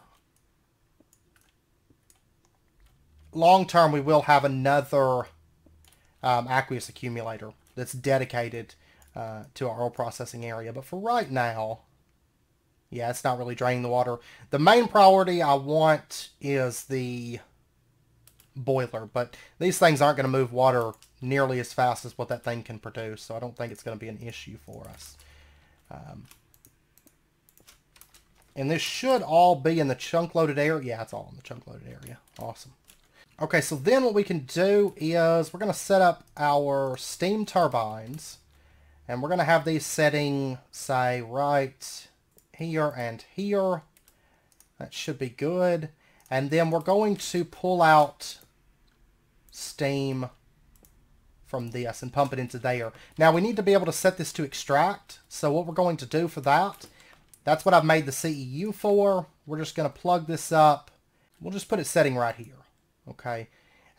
long term, we will have another um, aqueous accumulator that's dedicated uh, to our oil processing area. But for right now, yeah, it's not really draining the water. The main priority I want is the boiler, but these things aren't going to move water nearly as fast as what that thing can produce, so I don't think it's going to be an issue for us. Um, and this should all be in the chunk-loaded area. Yeah, it's all in the chunk-loaded area. Awesome. Okay, so then what we can do is we're going to set up our steam turbines. And we're going to have these setting, say, right here and here. That should be good. And then we're going to pull out steam from this and pump it into there. Now we need to be able to set this to extract. So what we're going to do for that, that's what I've made the CEU for. We're just going to plug this up. We'll just put it setting right here. Okay.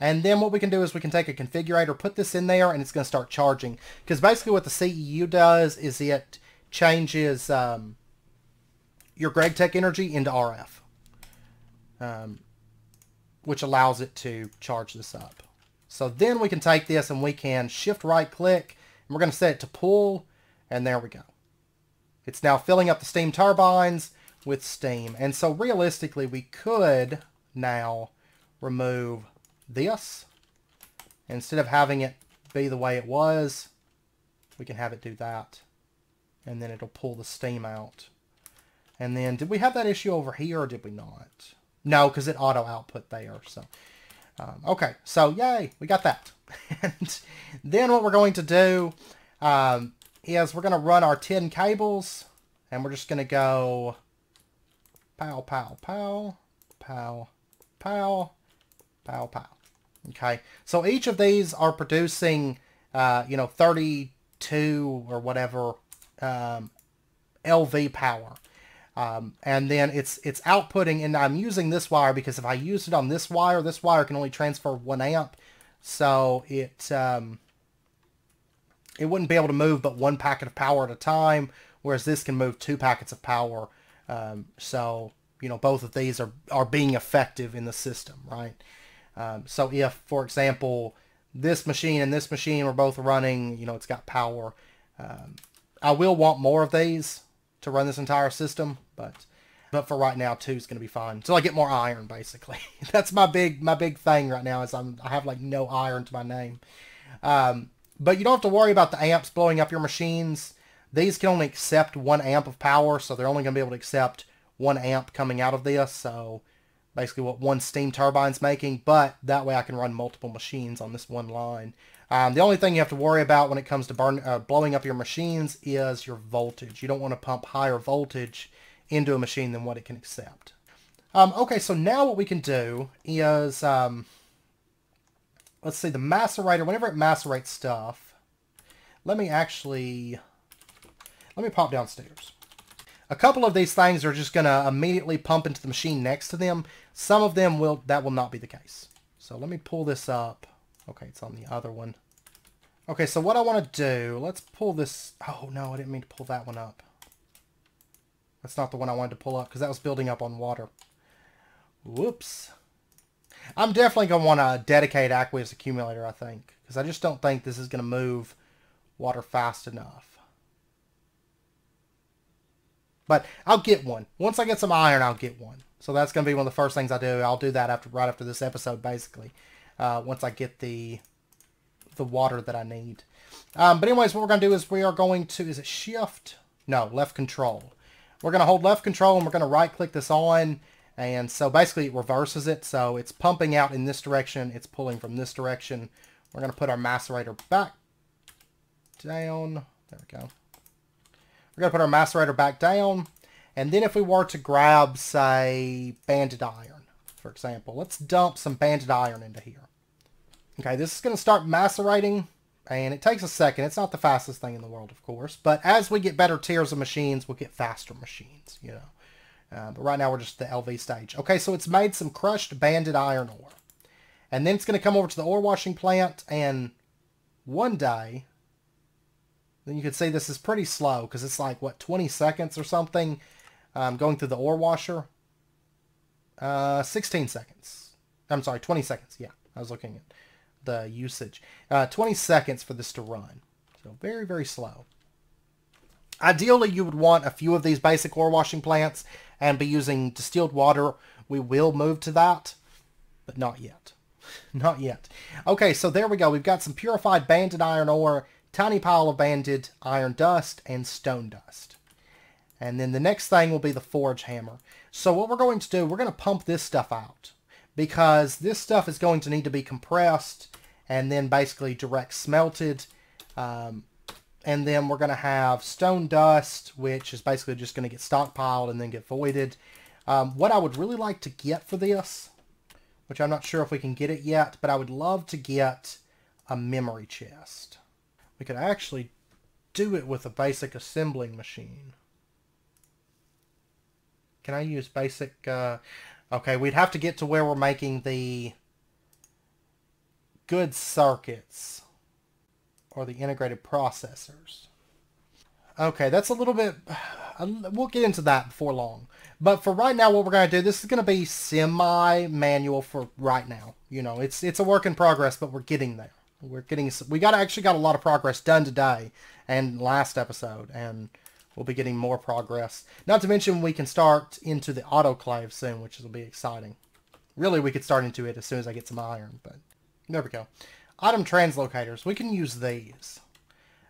And then what we can do is we can take a configurator, put this in there, and it's going to start charging. Because basically what the CEU does is it changes um, your GregTech energy into RF. Um, which allows it to charge this up. So then we can take this and we can shift right click and we're going to set it to pull and there we go. It's now filling up the steam turbines with steam. And so realistically we could now remove this. Instead of having it be the way it was, we can have it do that. And then it'll pull the steam out. And then, did we have that issue over here or did we not? No, because it auto output there. So, um, okay, so yay, we got that. and then what we're going to do um, is we're going to run our tin cables, and we're just going to go pow, pow, pow, pow, pow, pow, pow. Okay, so each of these are producing, uh, you know, 32 or whatever um, LV power. Um, and then it's it's outputting, and I'm using this wire because if I use it on this wire, this wire can only transfer one amp, so it um, it wouldn't be able to move but one packet of power at a time, whereas this can move two packets of power. Um, so you know both of these are are being effective in the system, right? Um, so if, for example, this machine and this machine are both running, you know, it's got power. Um, I will want more of these to run this entire system, but but for right now, two is going to be fine. Until I get more iron, basically. That's my big my big thing right now is I'm I have like no iron to my name. Um, but you don't have to worry about the amps blowing up your machines. These can only accept one amp of power, so they're only going to be able to accept one amp coming out of this. So basically what one steam turbine's making, but that way I can run multiple machines on this one line. Um, the only thing you have to worry about when it comes to burn, uh, blowing up your machines is your voltage. You don't want to pump higher voltage into a machine than what it can accept. Um, okay, so now what we can do is, um, let's see, the macerator, whenever it macerates stuff, let me actually, let me pop downstairs. A couple of these things are just going to immediately pump into the machine next to them. Some of them will, that will not be the case. So let me pull this up. Okay, it's on the other one. Okay, so what I want to do, let's pull this. Oh, no, I didn't mean to pull that one up. That's not the one I wanted to pull up because that was building up on water. Whoops. I'm definitely going to want to dedicate aqueous accumulator, I think, because I just don't think this is going to move water fast enough. But I'll get one. Once I get some iron, I'll get one. So that's going to be one of the first things I do. I'll do that after right after this episode, basically uh, once I get the the water that I need. Um, but anyways, what we're going to do is we are going to, is it shift? No, left control. We're going to hold left control and we're going to right click this on. And so basically it reverses it. So it's pumping out in this direction. It's pulling from this direction. We're going to put our macerator back down. There we go. We're going to put our macerator back down. And then if we were to grab, say, banded iron, for example, let's dump some banded iron into here. Okay, this is going to start macerating And it takes a second. It's not the fastest thing in the world, of course. But as we get better tiers of machines, we'll get faster machines, you know. Uh, but right now we're just at the LV stage. Okay, so it's made some crushed banded iron ore. And then it's going to come over to the ore washing plant. And one day, then you can see this is pretty slow because it's like, what, 20 seconds or something um, going through the ore washer. Uh, 16 seconds. I'm sorry, 20 seconds. Yeah, I was looking at the usage. Uh, 20 seconds for this to run. So very, very slow. Ideally, you would want a few of these basic ore washing plants and be using distilled water. We will move to that, but not yet. not yet. Okay, so there we go. We've got some purified banded iron ore, tiny pile of banded iron dust, and stone dust. And then the next thing will be the forge hammer. So what we're going to do, we're going to pump this stuff out because this stuff is going to need to be compressed and then basically direct smelted. Um, and then we're going to have stone dust, which is basically just going to get stockpiled and then get voided. Um, what I would really like to get for this, which I'm not sure if we can get it yet, but I would love to get a memory chest. We could actually do it with a basic assembling machine. Can I use basic... Uh, okay, we'd have to get to where we're making the good circuits or the integrated processors. Okay, that's a little bit... We'll get into that before long. But for right now, what we're going to do, this is going to be semi-manual for right now. You know, it's it's a work in progress, but we're getting there. We're getting... We got actually got a lot of progress done today and last episode, and we'll be getting more progress. Not to mention we can start into the autoclave soon, which will be exciting. Really, we could start into it as soon as I get some iron, but there we go. Item translocators. We can use these.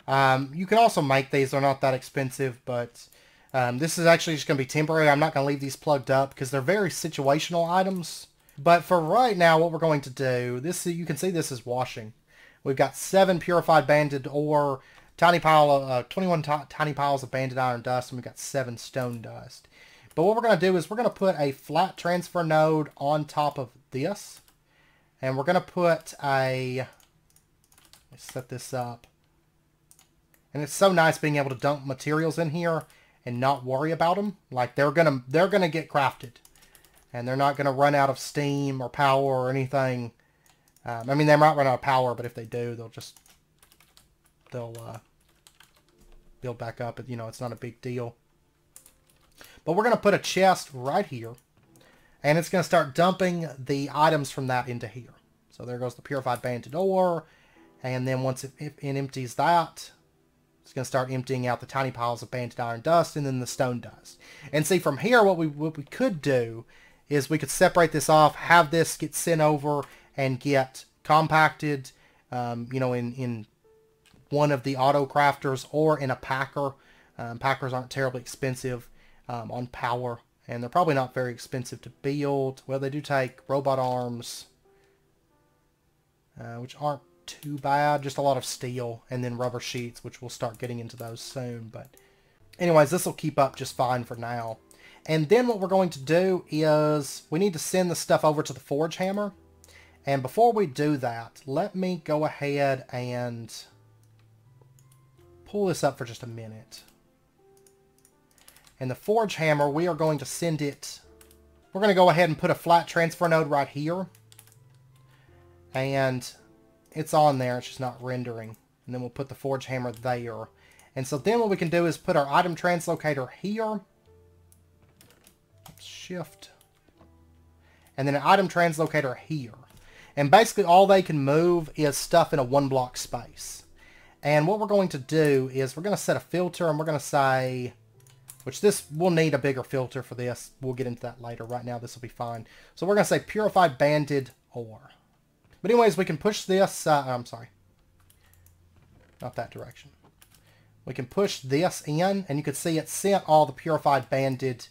Um, you can also make these. They're not that expensive, but um, this is actually just going to be temporary. I'm not going to leave these plugged up because they're very situational items. But for right now, what we're going to do, this you can see this is washing. We've got seven purified banded ore, tiny pile of, uh, 21 tiny piles of banded iron dust, and we've got seven stone dust. But what we're going to do is we're going to put a flat transfer node on top of this. And we're going to put a... Let's set this up. And it's so nice being able to dump materials in here and not worry about them. Like they're going to they're going to get crafted. And they're not going to run out of steam or power or anything. Um, I mean, they might run out of power, but if they do, they'll just they'll uh, build back up. You know, it's not a big deal. But we're going to put a chest right here. And it's going to start dumping the items from that into here. So there goes the purified banded ore. And then once it, it, it empties that, it's going to start emptying out the tiny piles of banded iron dust and then the stone dust. And see, from here, what we, what we could do is we could separate this off, have this get sent over and get compacted, um, you know, in, in one of the auto crafters or in a packer. Um, packers aren't terribly expensive um, on power and they're probably not very expensive to build. Well, they do take robot arms, uh, which aren't too bad. Just a lot of steel, and then rubber sheets, which we'll start getting into those soon. But anyways, this will keep up just fine for now. And then what we're going to do is we need to send the stuff over to the forge hammer. And before we do that, let me go ahead and pull this up for just a minute. And the forge hammer, we are going to send it... We're going to go ahead and put a flat transfer node right here. And it's on there, it's just not rendering. And then we'll put the forge hammer there. And so then what we can do is put our item translocator here. Shift. And then an item translocator here. And basically all they can move is stuff in a one block space. And what we're going to do is we're going to set a filter and we're going to say which this, will need a bigger filter for this. We'll get into that later. Right now, this will be fine. So we're going to say purified banded ore. But anyways, we can push this, uh, I'm sorry. Not that direction. We can push this in, and you can see it sent all the purified banded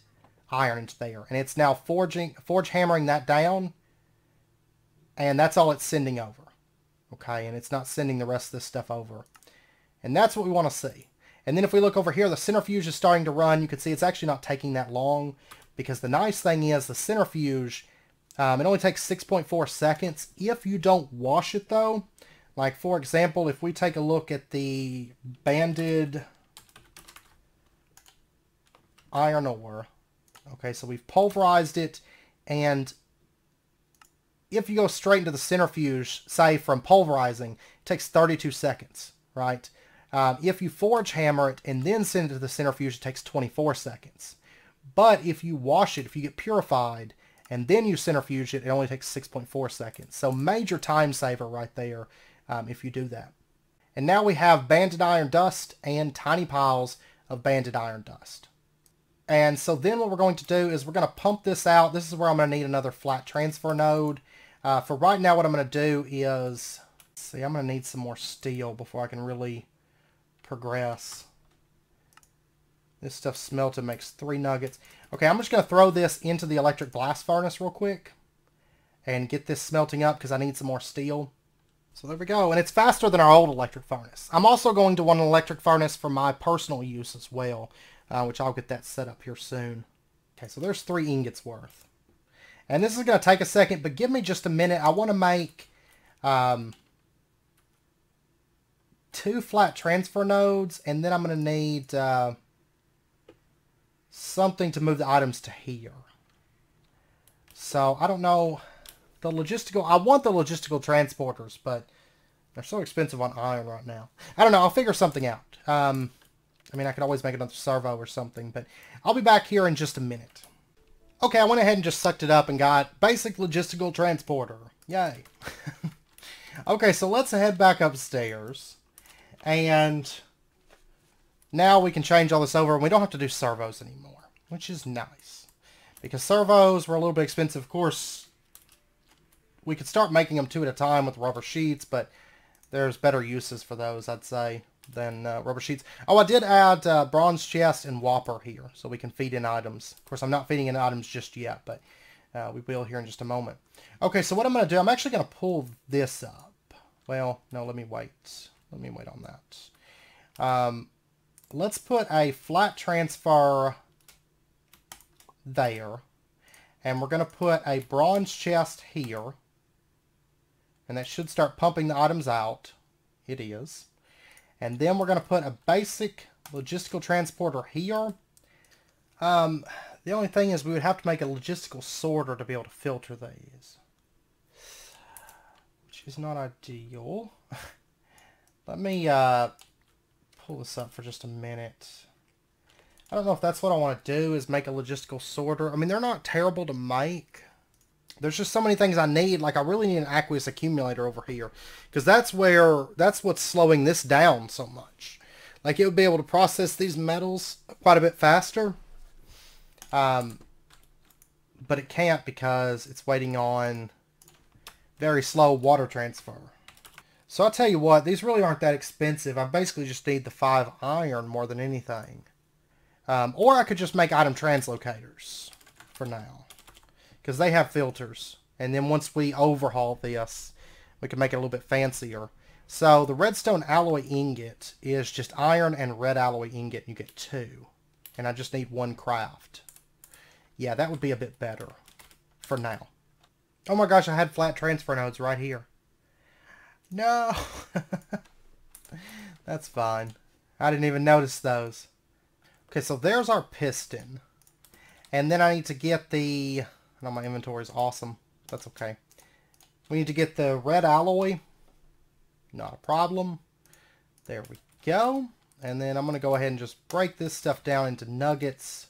iron into there. And it's now forging, forge hammering that down, and that's all it's sending over. Okay, and it's not sending the rest of this stuff over. And that's what we want to see. And then if we look over here, the centrifuge is starting to run. You can see it's actually not taking that long because the nice thing is the centrifuge, um, it only takes 6.4 seconds. If you don't wash it though, Like, for example, if we take a look at the banded iron ore. Okay, so we've pulverized it, and if you go straight into the centrifuge, say from pulverizing, it takes 32 seconds, right? Um, if you forge hammer it and then send it to the centrifuge, it takes 24 seconds. But if you wash it, if you get purified, and then you centrifuge it, it only takes 6.4 seconds. So major time saver right there um, if you do that. And now we have banded iron dust and tiny piles of banded iron dust. And so then what we're going to do is we're going to pump this out. This is where I'm going to need another flat transfer node. Uh, for right now, what I'm going to do is, see, I'm going to need some more steel before I can really progress. This stuff smelted makes three nuggets. Okay, I'm just going to throw this into the electric blast furnace real quick and get this smelting up because I need some more steel. So there we go, and it's faster than our old electric furnace. I'm also going to want an electric furnace for my personal use as well, uh, which I'll get that set up here soon. Okay, so there's three ingots worth. And this is going to take a second, but give me just a minute. I want to make um, two flat transfer nodes, and then I'm going to need uh, something to move the items to here. So, I don't know. The logistical... I want the logistical transporters, but they're so expensive on iron right now. I don't know. I'll figure something out. Um, I mean, I could always make another servo or something, but I'll be back here in just a minute. Okay, I went ahead and just sucked it up and got basic logistical transporter. Yay. okay, so let's head back upstairs. And now we can change all this over and we don't have to do servos anymore, which is nice. Because servos were a little bit expensive. Of course, we could start making them two at a time with rubber sheets, but there's better uses for those, I'd say than uh, rubber sheets. Oh, I did add uh, bronze chest and whopper here, so we can feed in items. Of course, I'm not feeding in items just yet, but uh, we will here in just a moment. Okay, so what I'm going to do, I'm actually going to pull this up. Well, no, let me wait. Let me wait on that. Um, let's put a flat transfer there. And we're going to put a bronze chest here. And that should start pumping the items out. It is. And then we're going to put a basic logistical transporter here. Um, the only thing is we would have to make a logistical sorter to be able to filter these. Which is not ideal. Let me uh, pull this up for just a minute. I don't know if that's what I want to do is make a logistical sorter. I mean, they're not terrible to make there's just so many things I need. Like I really need an aqueous accumulator over here because that's where that's what's slowing this down so much. Like it would be able to process these metals quite a bit faster. Um, but it can't because it's waiting on very slow water transfer. So I'll tell you what, these really aren't that expensive. I basically just need the five iron more than anything. Um, or I could just make item translocators for now because they have filters. And then once we overhaul this, we can make it a little bit fancier. So the redstone alloy ingot is just iron and red alloy ingot. You get two. And I just need one craft. Yeah, that would be a bit better for now. Oh my gosh, I had flat transfer nodes right here. No. That's fine. I didn't even notice those. Okay, so there's our piston. And then I need to get the I know my inventory is awesome. That's okay. We need to get the red alloy. Not a problem. There we go. And then I'm going to go ahead and just break this stuff down into nuggets.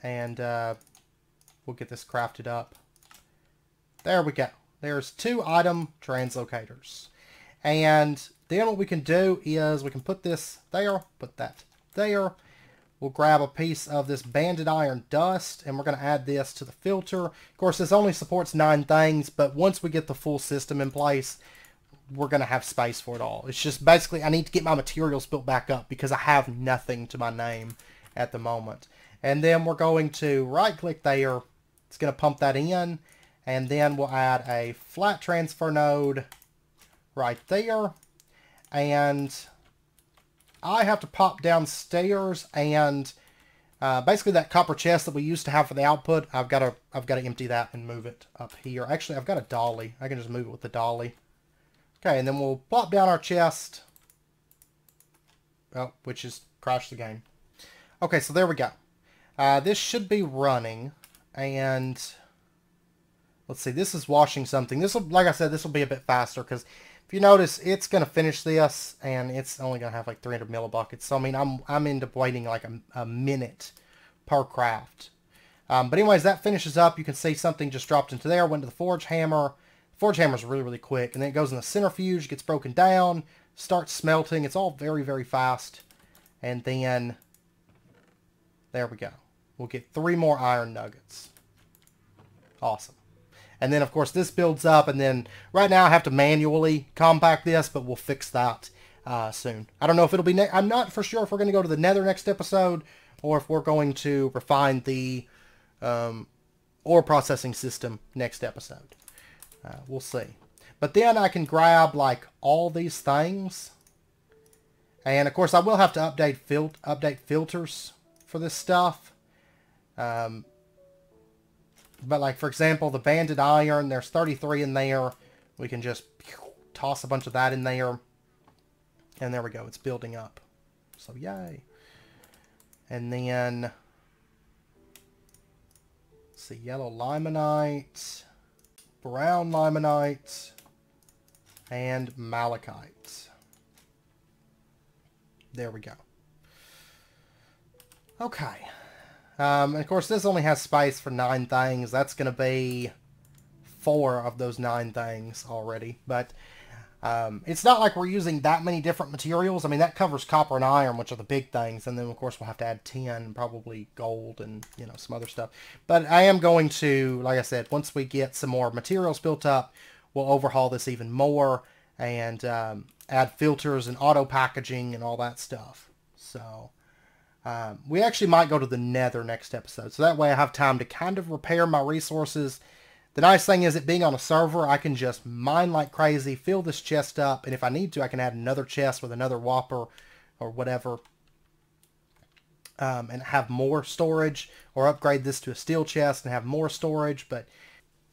And uh, we'll get this crafted up. There we go. There's two item translocators. And then what we can do is we can put this there, put that there, We'll grab a piece of this banded iron dust and we're going to add this to the filter. Of course, this only supports nine things, but once we get the full system in place, we're going to have space for it all. It's just basically I need to get my materials built back up because I have nothing to my name at the moment. And then we're going to right click there. It's going to pump that in. And then we'll add a flat transfer node right there. And I have to pop downstairs and uh, basically that copper chest that we used to have for the output, I've got to I've got to empty that and move it up here. Actually, I've got a dolly. I can just move it with the dolly. Okay, and then we'll plop down our chest. Oh, which is crash the game. Okay, so there we go. Uh, this should be running, and let's see, this is washing something. This will, like I said, this will be a bit faster because if you notice, it's going to finish this, and it's only going to have like 300 millibuckets. So, I mean, I'm, I'm into waiting like a, a minute per craft. Um, but anyways, that finishes up. You can see something just dropped into there, went to the forge hammer. Forge hammer is really, really quick. And then it goes in the centrifuge, gets broken down, starts smelting. It's all very, very fast. And then, there we go. We'll get three more iron nuggets. Awesome. And then, of course, this builds up. And then right now I have to manually compact this, but we'll fix that uh, soon. I don't know if it'll be... I'm not for sure if we're going to go to the nether next episode or if we're going to refine the um, ore processing system next episode. Uh, we'll see. But then I can grab like all these things. And of course I will have to update fil update filters for this stuff. Um, but like for example the banded iron, there's 33 in there. We can just toss a bunch of that in there. And there we go, it's building up. So yay. And then see, yellow limonite, brown limonite, and malachite. There we go. Okay. Um, and of course, this only has space for nine things. That's going to be four of those nine things already. But um, it's not like we're using that many different materials. I mean, that covers copper and iron, which are the big things. And then, of course, we'll have to add tin, probably gold and, you know, some other stuff. But I am going to, like I said, once we get some more materials built up, we'll overhaul this even more and um, add filters and auto packaging and all that stuff. So um, we actually might go to the nether next episode. So that way I have time to kind of repair my resources the nice thing is it being on a server, I can just mine like crazy, fill this chest up, and if I need to, I can add another chest with another hopper or whatever um, and have more storage or upgrade this to a steel chest and have more storage. But,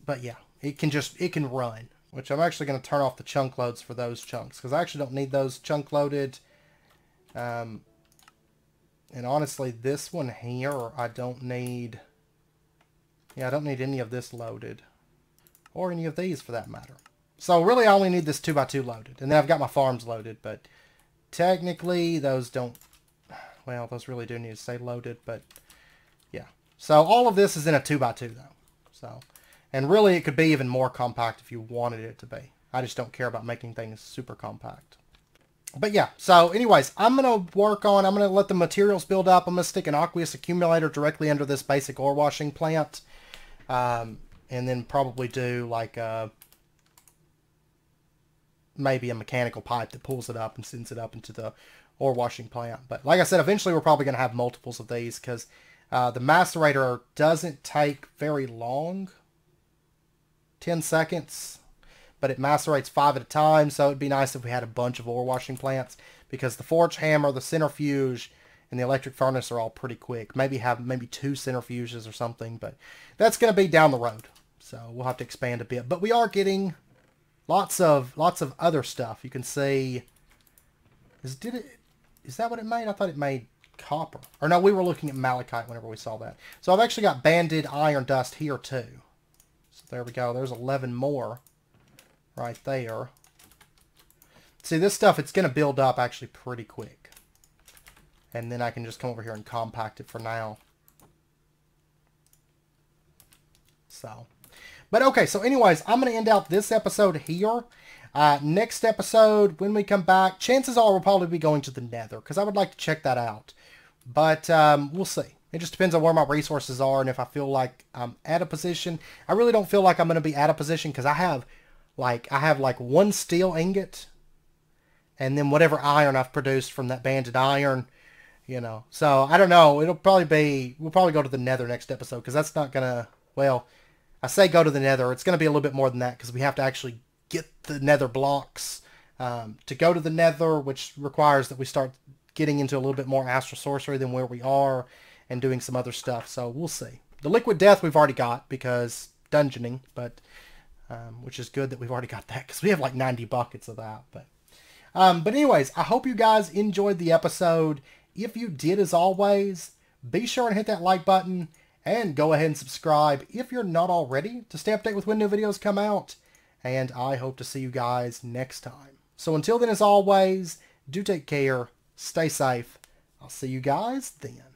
but yeah, it can just, it can run, which I'm actually going to turn off the chunk loads for those chunks because I actually don't need those chunk loaded. Um, and honestly, this one here, I don't need, yeah, I don't need any of this loaded or any of these for that matter. So really I only need this 2x2 loaded. And then I've got my farms loaded, but technically those don't, well, those really do need to stay loaded, but yeah. So all of this is in a 2x2 though. So, and really it could be even more compact if you wanted it to be. I just don't care about making things super compact. But yeah, so anyways, I'm going to work on, I'm going to let the materials build up. I'm going to stick an aqueous accumulator directly under this basic ore washing plant. Um, and then probably do like a, uh, maybe a mechanical pipe that pulls it up and sends it up into the ore washing plant. But like I said, eventually we're probably going to have multiples of these because uh, the macerator doesn't take very long, 10 seconds, but it macerates five at a time. So it'd be nice if we had a bunch of ore washing plants because the forge hammer, the centrifuge, and the electric furnace are all pretty quick. Maybe have maybe two centrifuges or something, but that's going to be down the road. So we'll have to expand a bit. But we are getting lots of lots of other stuff. You can see is did it is that what it made? I thought it made copper. Or no, we were looking at malachite whenever we saw that. So I've actually got banded iron dust here too. So there we go. There's 11 more right there. See, this stuff, it's going to build up actually pretty quick. And then I can just come over here and compact it for now. So, but okay, so anyways, I'm going to end out this episode here. Uh, next episode, when we come back, chances are we'll probably be going to the nether because I would like to check that out. But um, we'll see. It just depends on where my resources are and if I feel like I'm at a position. I really don't feel like I'm going to be at a position because I have like I have like one steel ingot and then whatever iron I've produced from that banded iron you know. So I don't know. It'll probably be we'll probably go to the Nether next episode because that's not gonna. Well, I say go to the Nether. It's gonna be a little bit more than that because we have to actually get the Nether blocks um, to go to the Nether, which requires that we start getting into a little bit more astral sorcery than where we are and doing some other stuff. So we'll see. The liquid death we've already got because dungeoning, but um, which is good that we've already got that because we have like 90 buckets of that. But, um, but anyways, I hope you guys enjoyed the episode. If you did, as always, be sure to hit that like button and go ahead and subscribe if you're not already to stay updated with when new videos come out. And I hope to see you guys next time. So until then, as always, do take care, stay safe. I'll see you guys then.